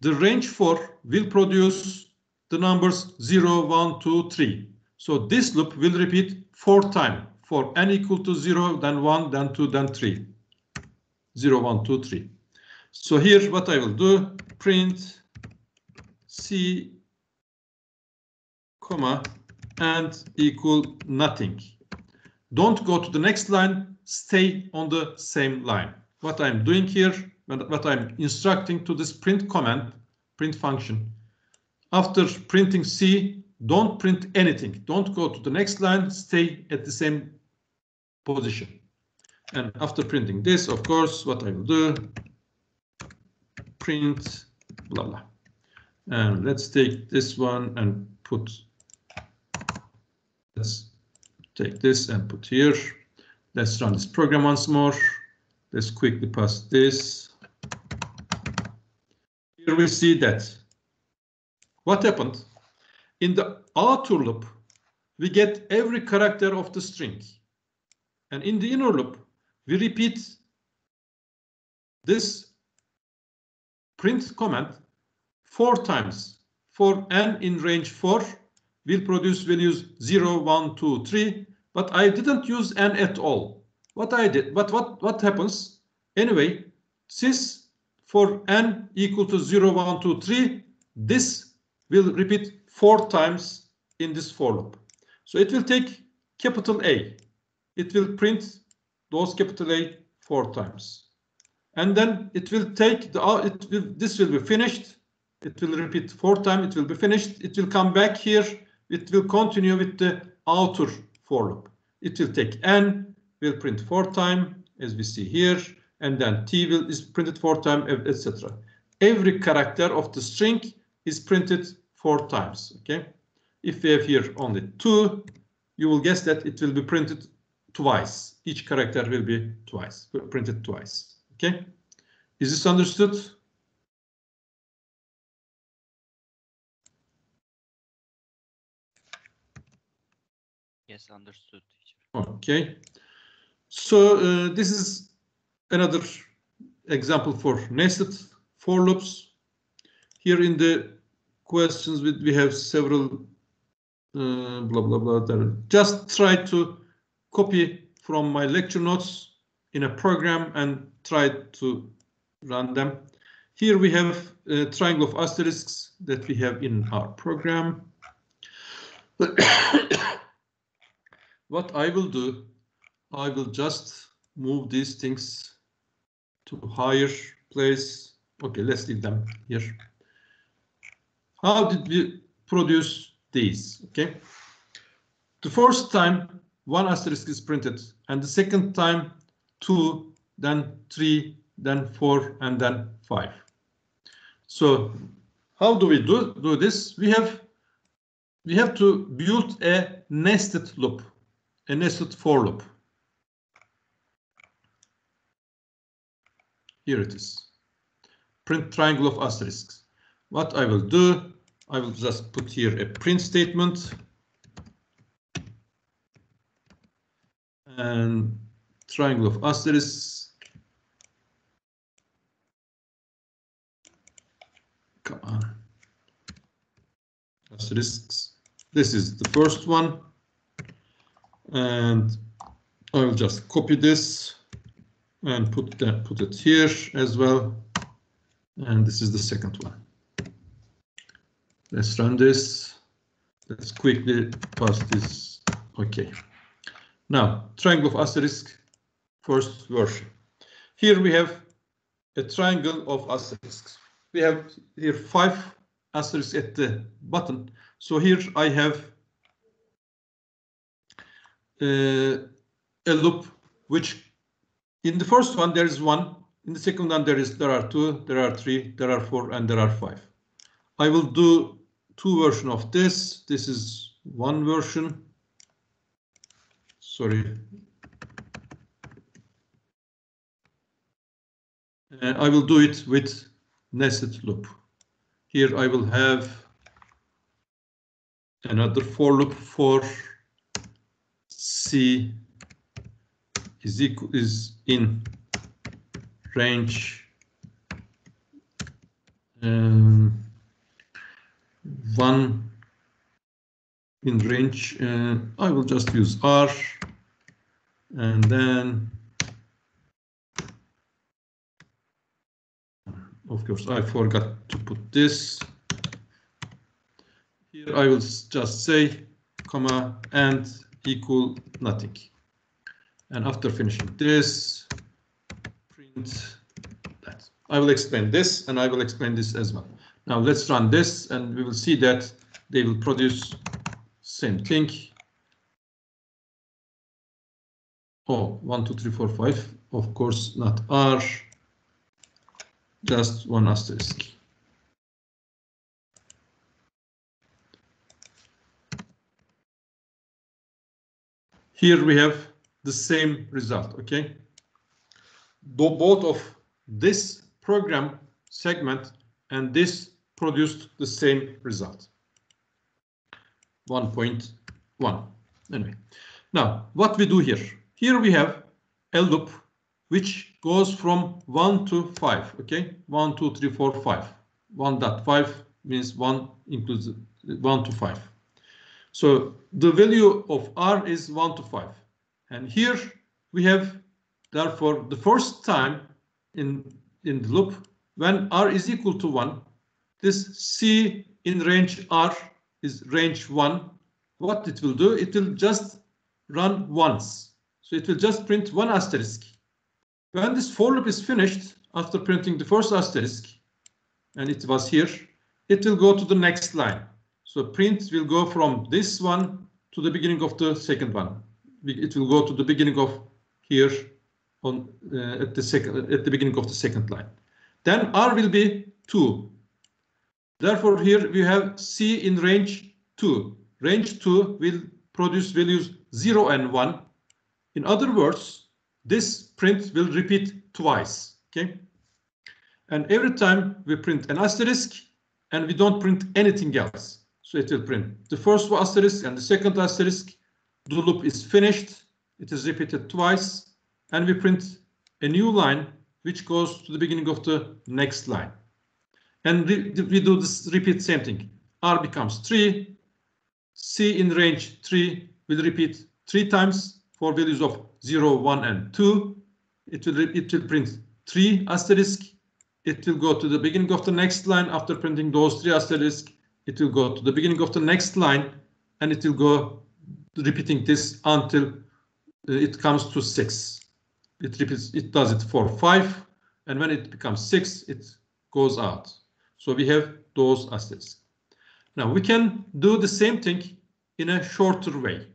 The range four will produce the numbers 0, 1, 2, 3. So this loop will repeat four times for n equal to 0, then 1, then 2, then 3. 0, 1, 2, 3. So here what I will do, print c, comma, and equal nothing. Don't go to the next line, stay on the same line. What I'm doing here, what I'm instructing to this print command, print function, after printing C, don't print anything. Don't go to the next line, stay at the same position. And after printing this, of course, what I will do, print blah blah. And let's take this one and put, let's take this and put here. Let's run this program once more. Let's quickly pass this. Here we see that what happened? In the outer loop, we get every character of the string. And in the inner loop, we repeat this print command four times. For n in range 4, we'll produce values 0, 1, 2, 3, but I didn't use n at all. What I did, but what, what happens? Anyway, since for n equal to 0, 1, 2, 3, this will repeat four times in this for loop. So it will take capital A. It will print those capital A four times. And then it will take the, uh, it will, this will be finished. It will repeat four times. It will be finished. It will come back here. It will continue with the outer for loop. It will take n, will print four times, as we see here, and then t will is printed four times, etc. Every character of the string is printed four times. Okay, if we have here only two, you will guess that it will be printed twice. Each character will be twice printed twice. Okay, is this understood? Yes, understood. Okay, so uh, this is another example for nested for loops. Here in the questions, we, we have several uh, blah blah blah. Just try to copy from my lecture notes in a program and try to run them. Here we have a triangle of asterisks that we have in our program. *coughs* *coughs* what I will do, I will just move these things to higher place. Okay, let's leave them here. How did we produce these? Okay, the first time one asterisk is printed, and the second time two, then three, then four, and then five. So how do we do, do this? We have we have to build a nested loop, a nested for loop. Here it is. Print triangle of asterisks. What I will do, I will just put here a print statement. And triangle of asterisks. Come on. Asterisks. This is the first one. And I will just copy this and put that put it here as well. And this is the second one. Let's run this. Let's quickly pass this. Okay. Now, triangle of asterisk, first version. Here we have a triangle of asterisks. We have here five asterisks at the bottom. So here I have Uh, a loop which in the first one there is one, in the second one there is there are two, there are three, there are four, and there are five. I will do two version of this. This is one version. Sorry. And I will do it with nested loop. Here I will have another for loop for C is equal is in range um, one in range. Uh, I will just use R and then of course I forgot to put this here I will just say comma and equal nothing. And after finishing this print that. I will explain this and I will explain this as well. Now let's run this and we will see that they will produce same thing. Oh one two three four five. Of course not R. Just one asterisk. Here we have the same result, okay? Both of this program segment and this produced the same result. 1.1. Anyway, now what we do here? Here we have a loop which goes from 1 to 5, okay? 1, 2, 3, 4, 5. 1.5 means 1 includes 1 to 5. So the value of r is 1 to 5. And here we have, therefore, the first time in, in the loop, when r is equal to 1, this c in range r is range 1. What it will do, it will just run once. So it will just print one asterisk when this for loop is finished, after printing the first asterisk, and it was here, it will go to the next line. So print will go from this one to the beginning of the second one. It will go to the beginning of here on uh, at the second at the beginning of the second line. Then R will be 2. Therefore, here we have C in range 2. Range 2 will produce values 0 and 1. In other words, this print will repeat twice, okay? And every time we print an asterisk and we don't print anything else. It will print the first asterisk and the second asterisk. The loop is finished. It is repeated twice and we print a new line which goes to the beginning of the next line. And we, do this repeat same thing. R becomes 3. C in range 3 will repeat three times for values of 0, 1, and 2. It will, it will print 3 asterisk. It will go to the beginning of the next line after printing those 3 asterisk. It will go to the beginning of the next line and it will go repeating this until uh, it comes to 6. It repeats, it does it for 5 and when it becomes 6, it goes out. So we have those asterisks. Now we can do the same thing in a shorter way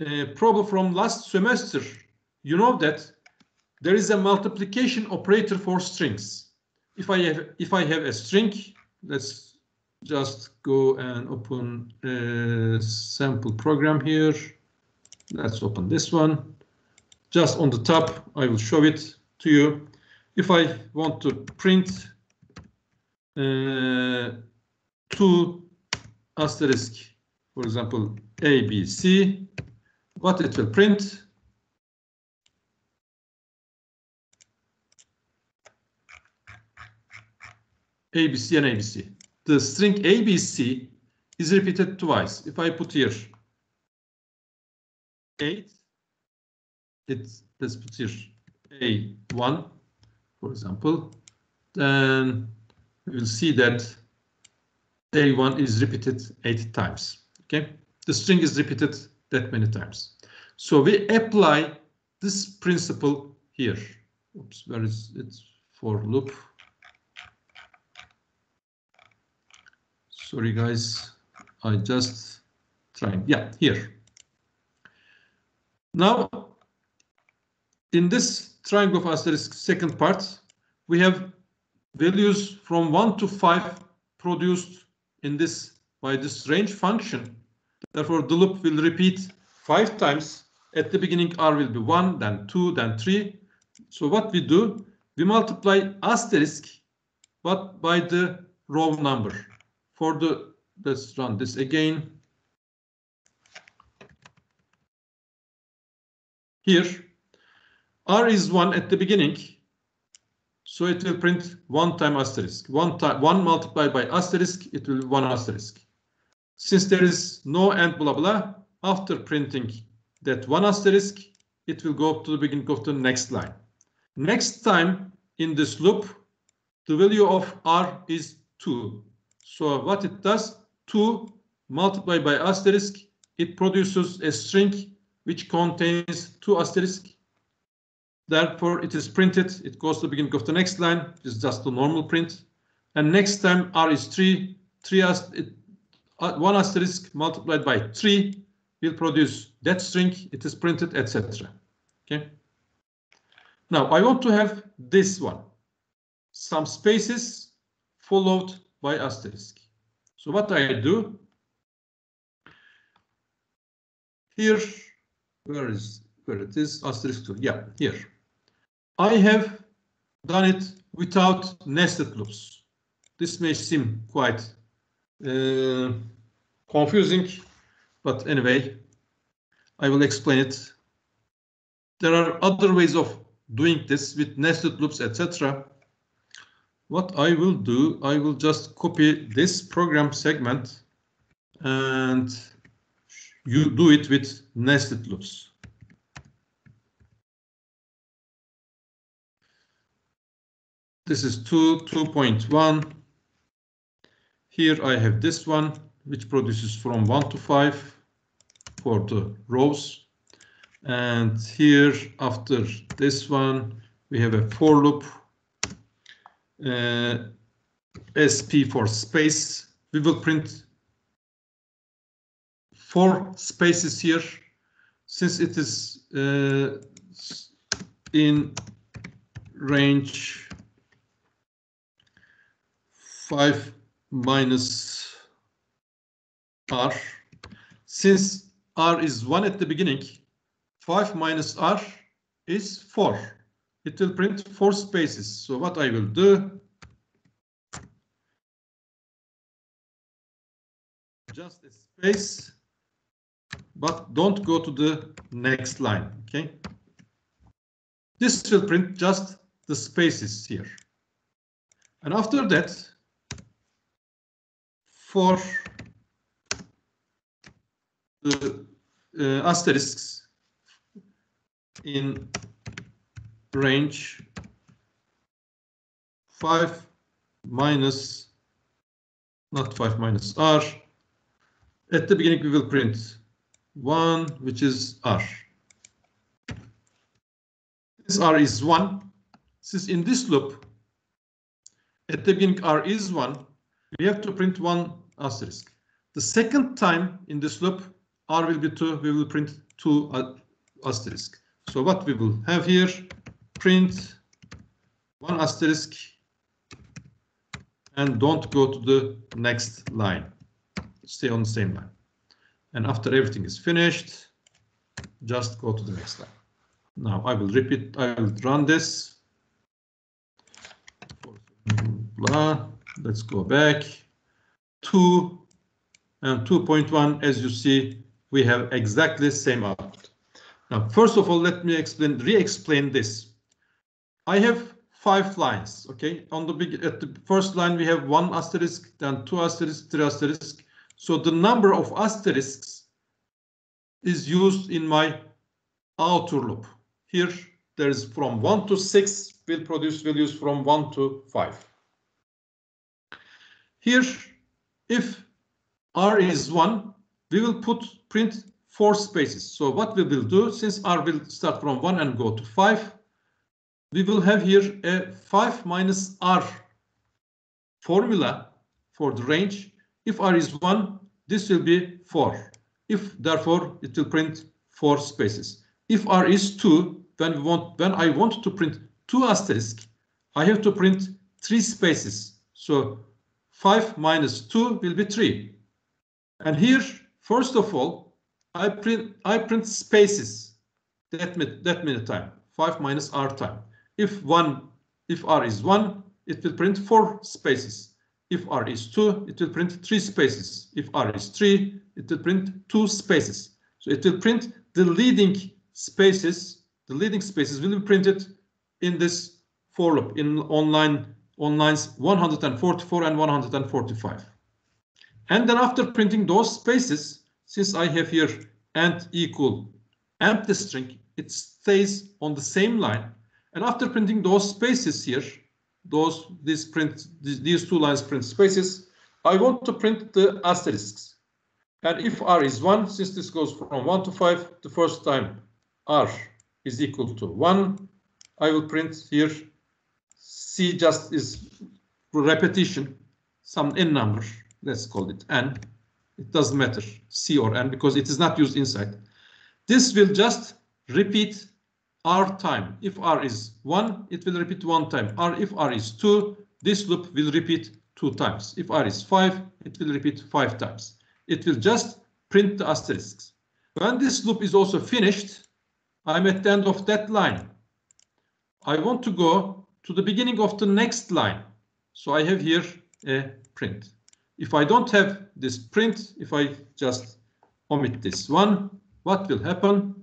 uh, problem from last semester, you know that there is a multiplication operator for strings. If I have if I have a string, let's just go and open a sample program here. Let's open this one. Just on the top, I will show it to you. If I want to print uh, two asterisk, for example, A, B, C, what it will print. ABC and ABC. The string ABC is repeated twice. If I put here 8, it's let's put here A1, for example, then we will see that A1 is repeated eight times. Okay, the string is repeated that many times. So we apply this principle here. Oops, where is it for loop? Sorry, guys, I just trying. Yeah, here. Now, in this triangle of asterisk second part, we have values from 1 to 5 produced in this by this range function. Therefore, the loop will repeat five times. At the beginning, r will be 1, then 2, then 3. So what we do, we multiply asterisk but by the row number. For the, let's run this again. Here, r is 1 at the beginning, so it will print one time asterisk. One time, one multiplied by asterisk, it will one asterisk. Since there is no end blah blah, after printing that one asterisk, it will go up to the beginning of the next line. Next time in this loop, the value of r is 2. So what it does, 2 multiplied by asterisk, it produces a string which contains two asterisk. Therefore, it is printed. It goes to the beginning of the next line. It's just a normal print. And next time r is 3, 3 as it, uh, 1 asterisk multiplied by 3 will produce that string. It is printed, etc. Okay. Now I want to have this one. Some spaces followed by asterisk. So what I do here, where is where it is asterisk two? Yeah, here. I have done it without nested loops. This may seem quite uh, confusing, but anyway, I will explain it. There are other ways of doing this with nested loops, etc. What I will do, I will just copy this program segment and you do it with nested loops. This is 2, 2.1. Here I have this one, which produces from 1 to 5 for the rows. And here, after this one, we have a for loop, SP for space. We will print four spaces here, since it is uh, in range 5 minus r. Since r is 1 at the beginning, 5 minus r is 4. It will print 4 spaces. So what I will do, just a space, but don't go to the next line, okay? This will print just the spaces here. And after that, for the uh, asterisks in range 5 minus, not 5 minus r. At the beginning, we will print 1, which is r. This r is 1. Since in this loop, at the beginning, r is 1, we have to print 1 asterisk. The second time in this loop, r will be 2, we will print 2 asterisk. So what we will have here, print 1 asterisk and don't go to the next line. Stay on the same line. And after everything is finished, just go to the next line. Now I will repeat, I will run this. Blah. Let's go back. 2 and 2.1, as you see, we have exactly same output. Now, first of all, let me explain, re-explain this. I have five lines, okay? On the big, at the first line, we have one asterisk, then two asterisks, three asterisks. So the number of asterisks is used in my outer loop. here there is from 1 to 6 will produce values from 1 to 5. Here, if r is 1, we will put print four spaces. So what we will do, since r will start from 1 and go to 5, we will have here a 5 minus r formula for the range. If r is 1, this will be 4. If therefore it will print four spaces. If r is 2, when we want when I want to print two asterisk, I have to print three spaces. So 5 minus 2 will be 3. And here, first of all, I print I print spaces that that many time 5 minus r time. If one if r is 1, it will print four spaces. If r is 2, it will print three spaces. If r is 3, it will print two spaces. So it will print the leading spaces. The leading spaces will be printed in this for loop in online on lines 144 and 145. And then after printing those spaces, since I have here and equal empty string, it stays on the same line. And after printing those spaces here, those these print these, these two lines print spaces, I want to print the asterisks. And if r is 1, since this goes from 1 to 5, the first time r is equal to 1, I will print here c just is repetition, some n number, let's call it n. It doesn't matter, c or n, because it is not used inside. This will just repeat r time. If r is 1, it will repeat one time. R if r is 2, this loop will repeat two times. If r is 5, it will repeat five times. It will just print the asterisks. When this loop is also finished, I'm at the end of that line. I want to go to the beginning of the next line. So I have here a print. If I don't have this print, if I just omit this one, what will happen?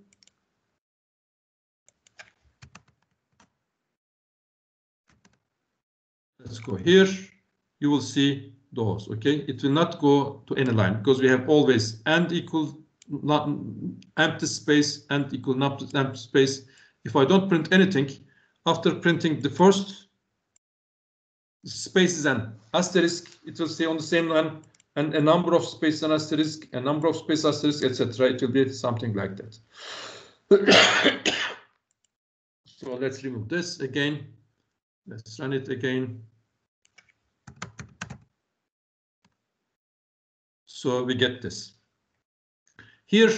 Let's go here. You will see those, okay? It will not go to any line because we have always and equal not empty space and equal not empty space. If I don't print anything, after printing the first spaces and asterisk, it will stay on the same line and a number of spaces and asterisk, a number of space asterisk, etc. It will be something like that. *coughs* so let's remove this again. Let's run it again. So we get this. Here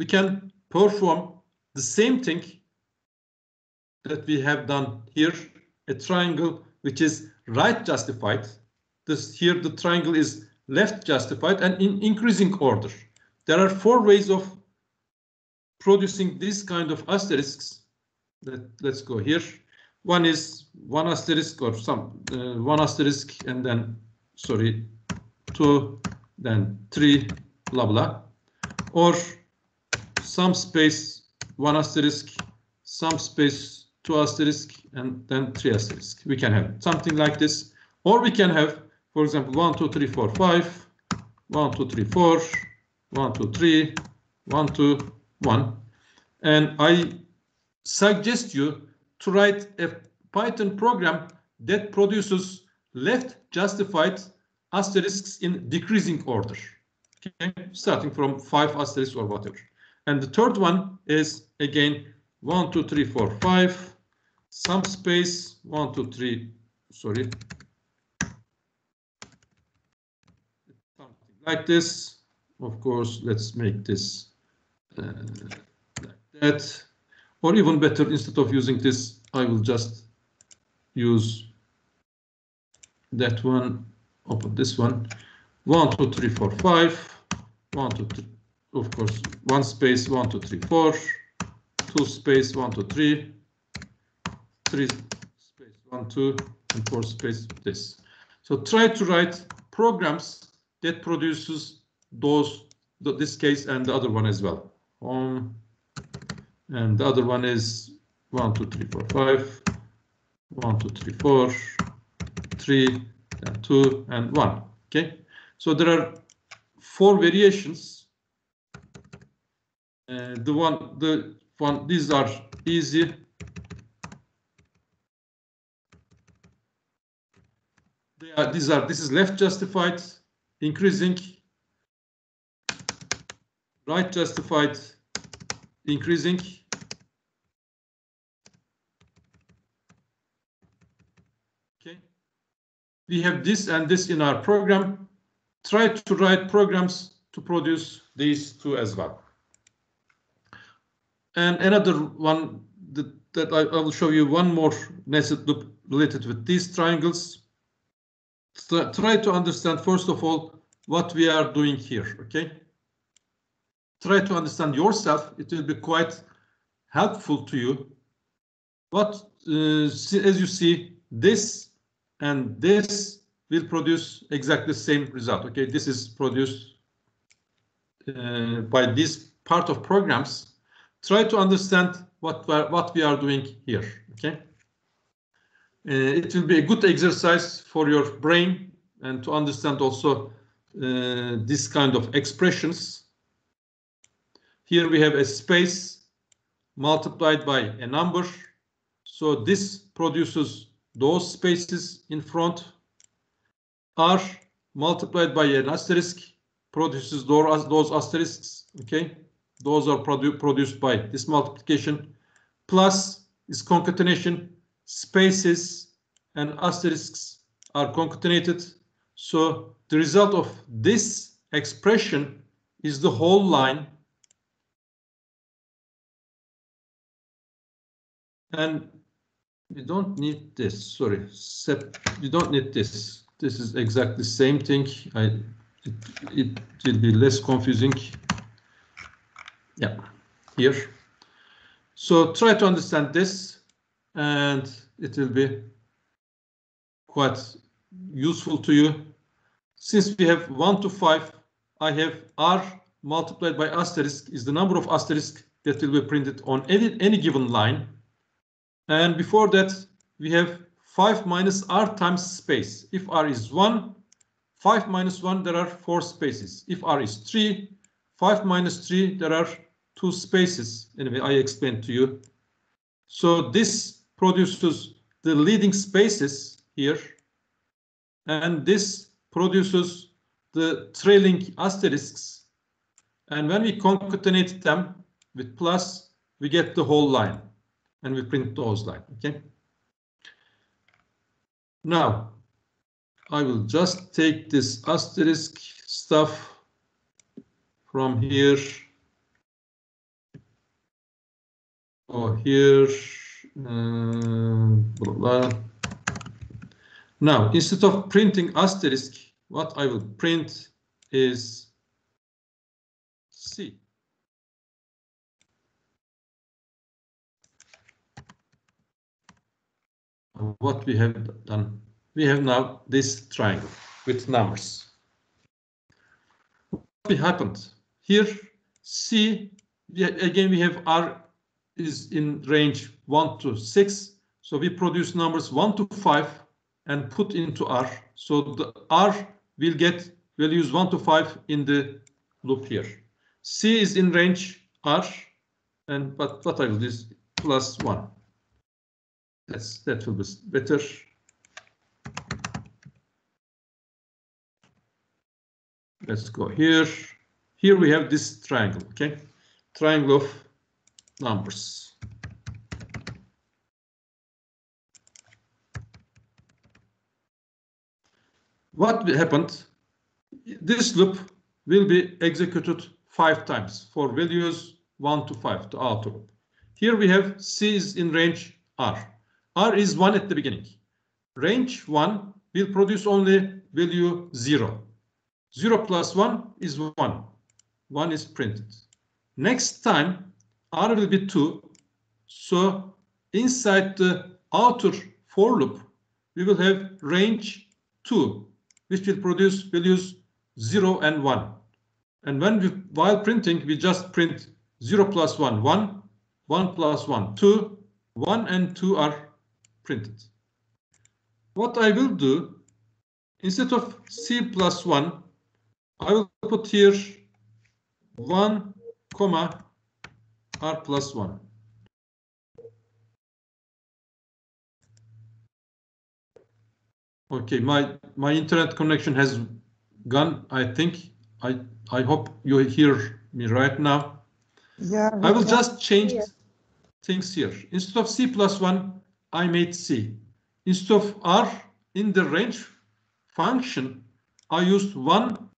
we can perform the same thing that we have done here, a triangle which is right justified. This here the triangle is left justified and in increasing order. There are four ways of producing this kind of asterisks. Let, let's go here. One is one asterisk or some uh, one asterisk and then sorry two then three blah blah or some space one asterisk some space two asterisk and then three asterisk. We can have something like this, or we can have, for example, one, two, three, four, five, one, two, three, four, one, two, three, one, two, one. And I suggest you to write a Python program that produces left justified asterisks in decreasing order, okay? starting from five asterisks or whatever. And the third one is again one, two, three, four, five, some space, one, two, three, sorry. Something like this. Of course, let's make this uh, like that. Or even better, instead of using this, I will just use that one, open this one. One, two, three, four, five. One, two, three. Of course, one space, one, two, three, four two space one two three, three space one two, and four space this. So try to write programs that produces those this case and the other one as well. Um, and the other one is one two three four five, one two three four, three, and two, and one. Okay, so there are four variations. Uh, the one the one these are easy. They are, these are, this is left justified, increasing, right justified, increasing. Okay. We have this and this in our program. Try to write programs to produce these two as well. And another one that, that I, I will show you one more nested loop related with these triangles. Try, try to understand, first of all, what we are doing here, okay? Try to understand yourself. It will be quite helpful to you. But uh, as you see, this and this will produce exactly the same result, okay? This is produced uh, by this part of programs try to understand what what we are doing here. Okay, uh, it will be a good exercise for your brain and to understand also uh, this kind of expressions. Here we have a space multiplied by a number. So this produces those spaces in front. are multiplied by an asterisk produces those, asterisks. Okay. Those are produ produced by this multiplication. Plus is concatenation. Spaces and asterisks are concatenated. So the result of this expression is the whole line. And you don't need this, sorry, you don't need this. This is exactly the same thing. I, it, it will be less confusing. Yeah, here. So try to understand this and it will be quite useful to you. Since we have 1 to 5, I have r multiplied by asterisk is the number of asterisk that will be printed on any, any given line. And before that, we have 5 minus r times space. If r is 1, 5 minus 1, there are 4 spaces. If r is 3, 5 minus 3, there are two spaces. Anyway, I explained to you. So this produces the leading spaces here. And this produces the trailing asterisks. And when we concatenate them with plus, we get the whole line. And we print those line, okay? Now, I will just take this asterisk stuff from here Oh, here, um, blah, blah. Now, instead of printing asterisk, what I will print is C. What we have done, we have now this triangle with numbers. What happened here? C, again, we have R is in range 1 to 6. So we produce numbers 1 to 5 and put into R. So the R will get values 1 to 5 in the loop here. C is in range R, and but what I will do is plus 1. That's that will be better. Let's go here. Here we have this triangle, okay? Triangle of numbers. What happened? This loop will be executed five times for values 1 to 5 to outer loop. Here we have C is in range R. R is 1 at the beginning. Range 1 will produce only value 0. 0 plus 1 is 1. 1 is printed. Next time R will be 2. So inside the outer for loop, we will have range 2, which will produce values 0 and 1. And when we, while printing, we just print 0 plus 1, 1, 1 plus 1, 2, 1 and 2 are printed. What I will do, instead of C plus 1, I will put here 1 comma R plus 1. Okay, my, my internet connection has gone, I think. I, I hope you hear me right now. Yeah. I will just change things here. Instead of C plus 1, I made C. Instead of R in the range function, I used one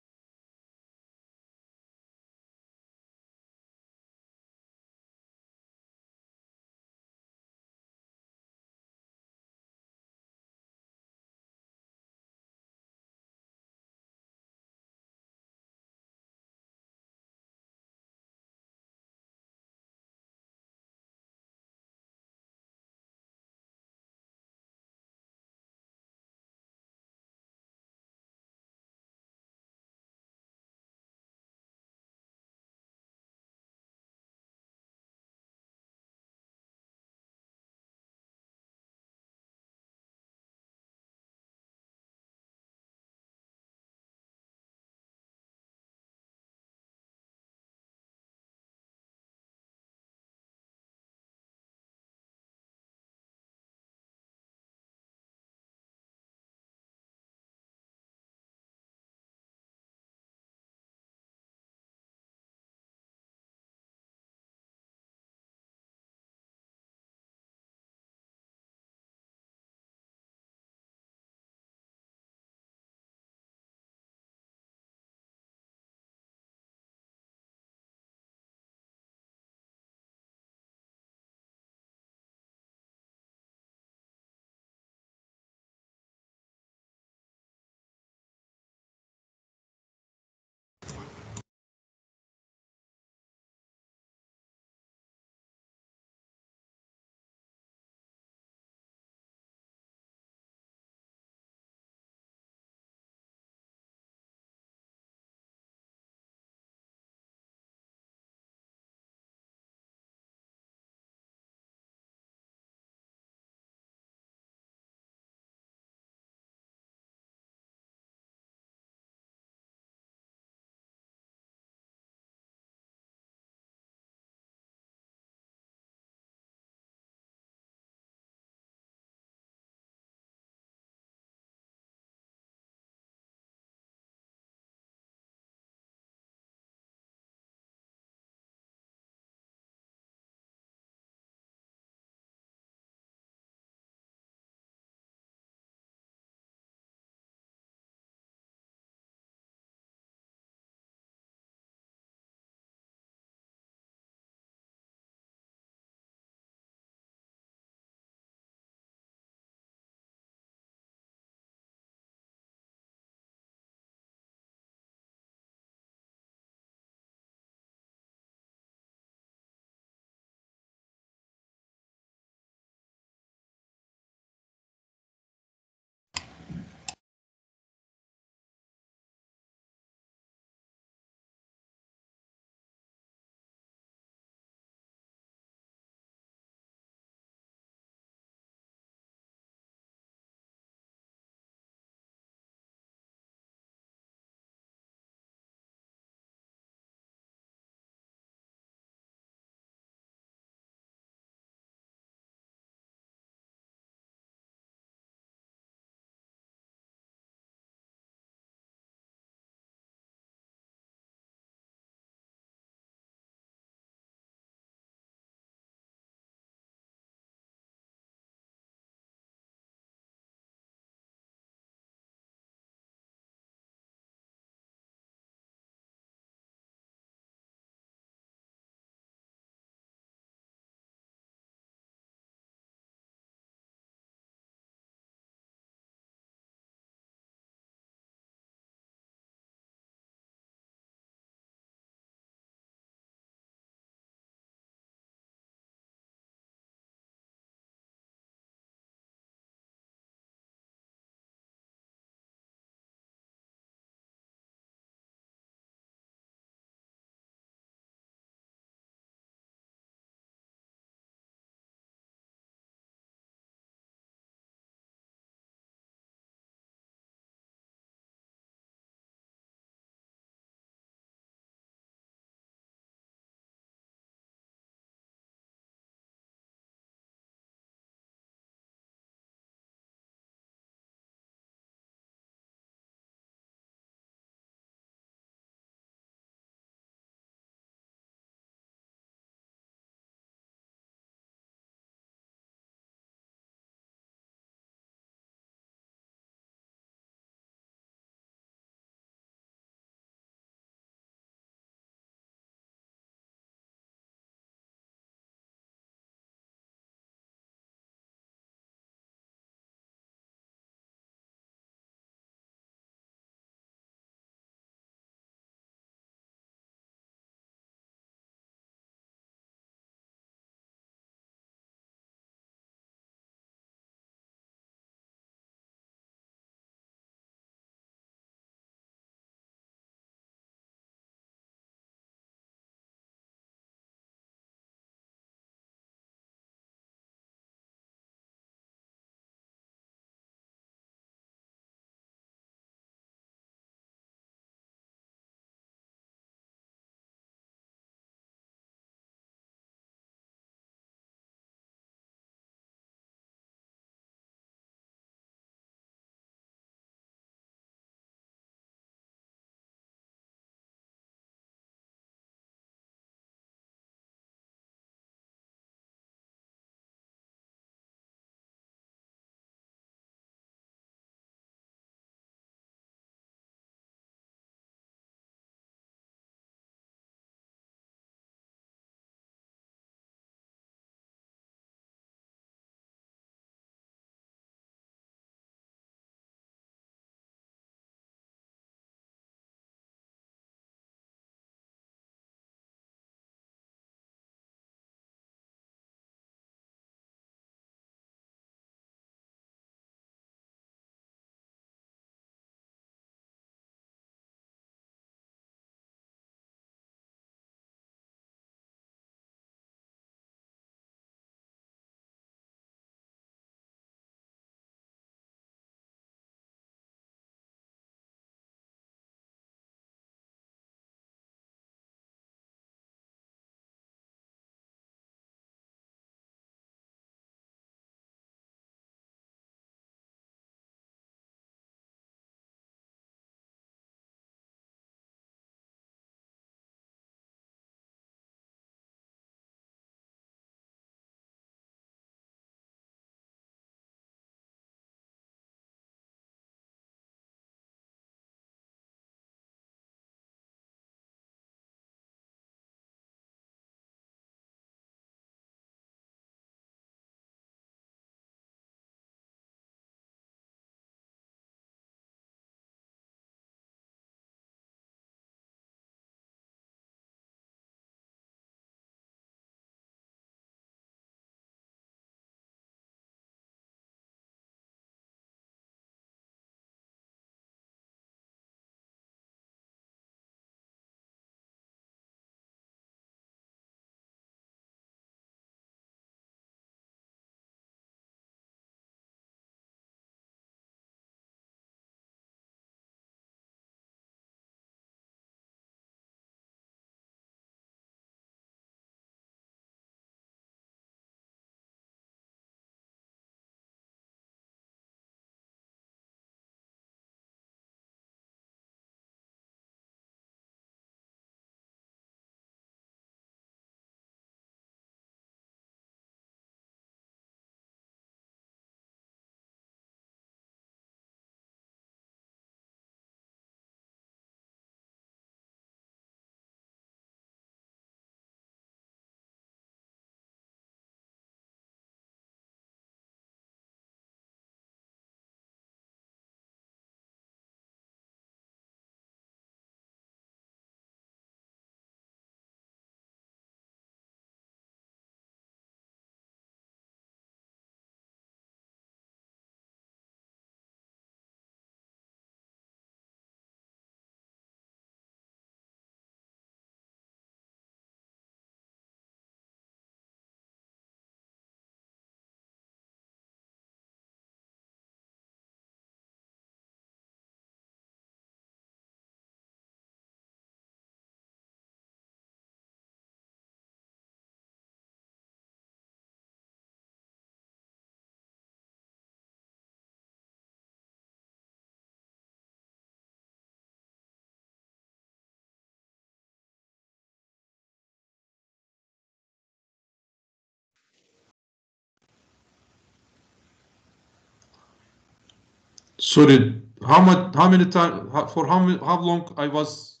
Sorry, how much, how many time, how, for how, how long I was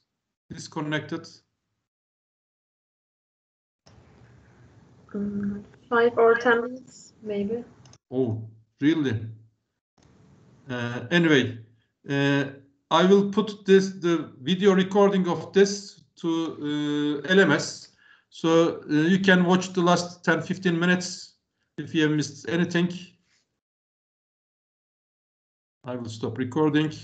disconnected? Mm, Five or 10 minutes, maybe. Oh, really? Uh, anyway, uh, I will put this the video recording of this to uh, LMS, so uh, you can watch the last 10-15 minutes if you have missed anything. I will stop recording.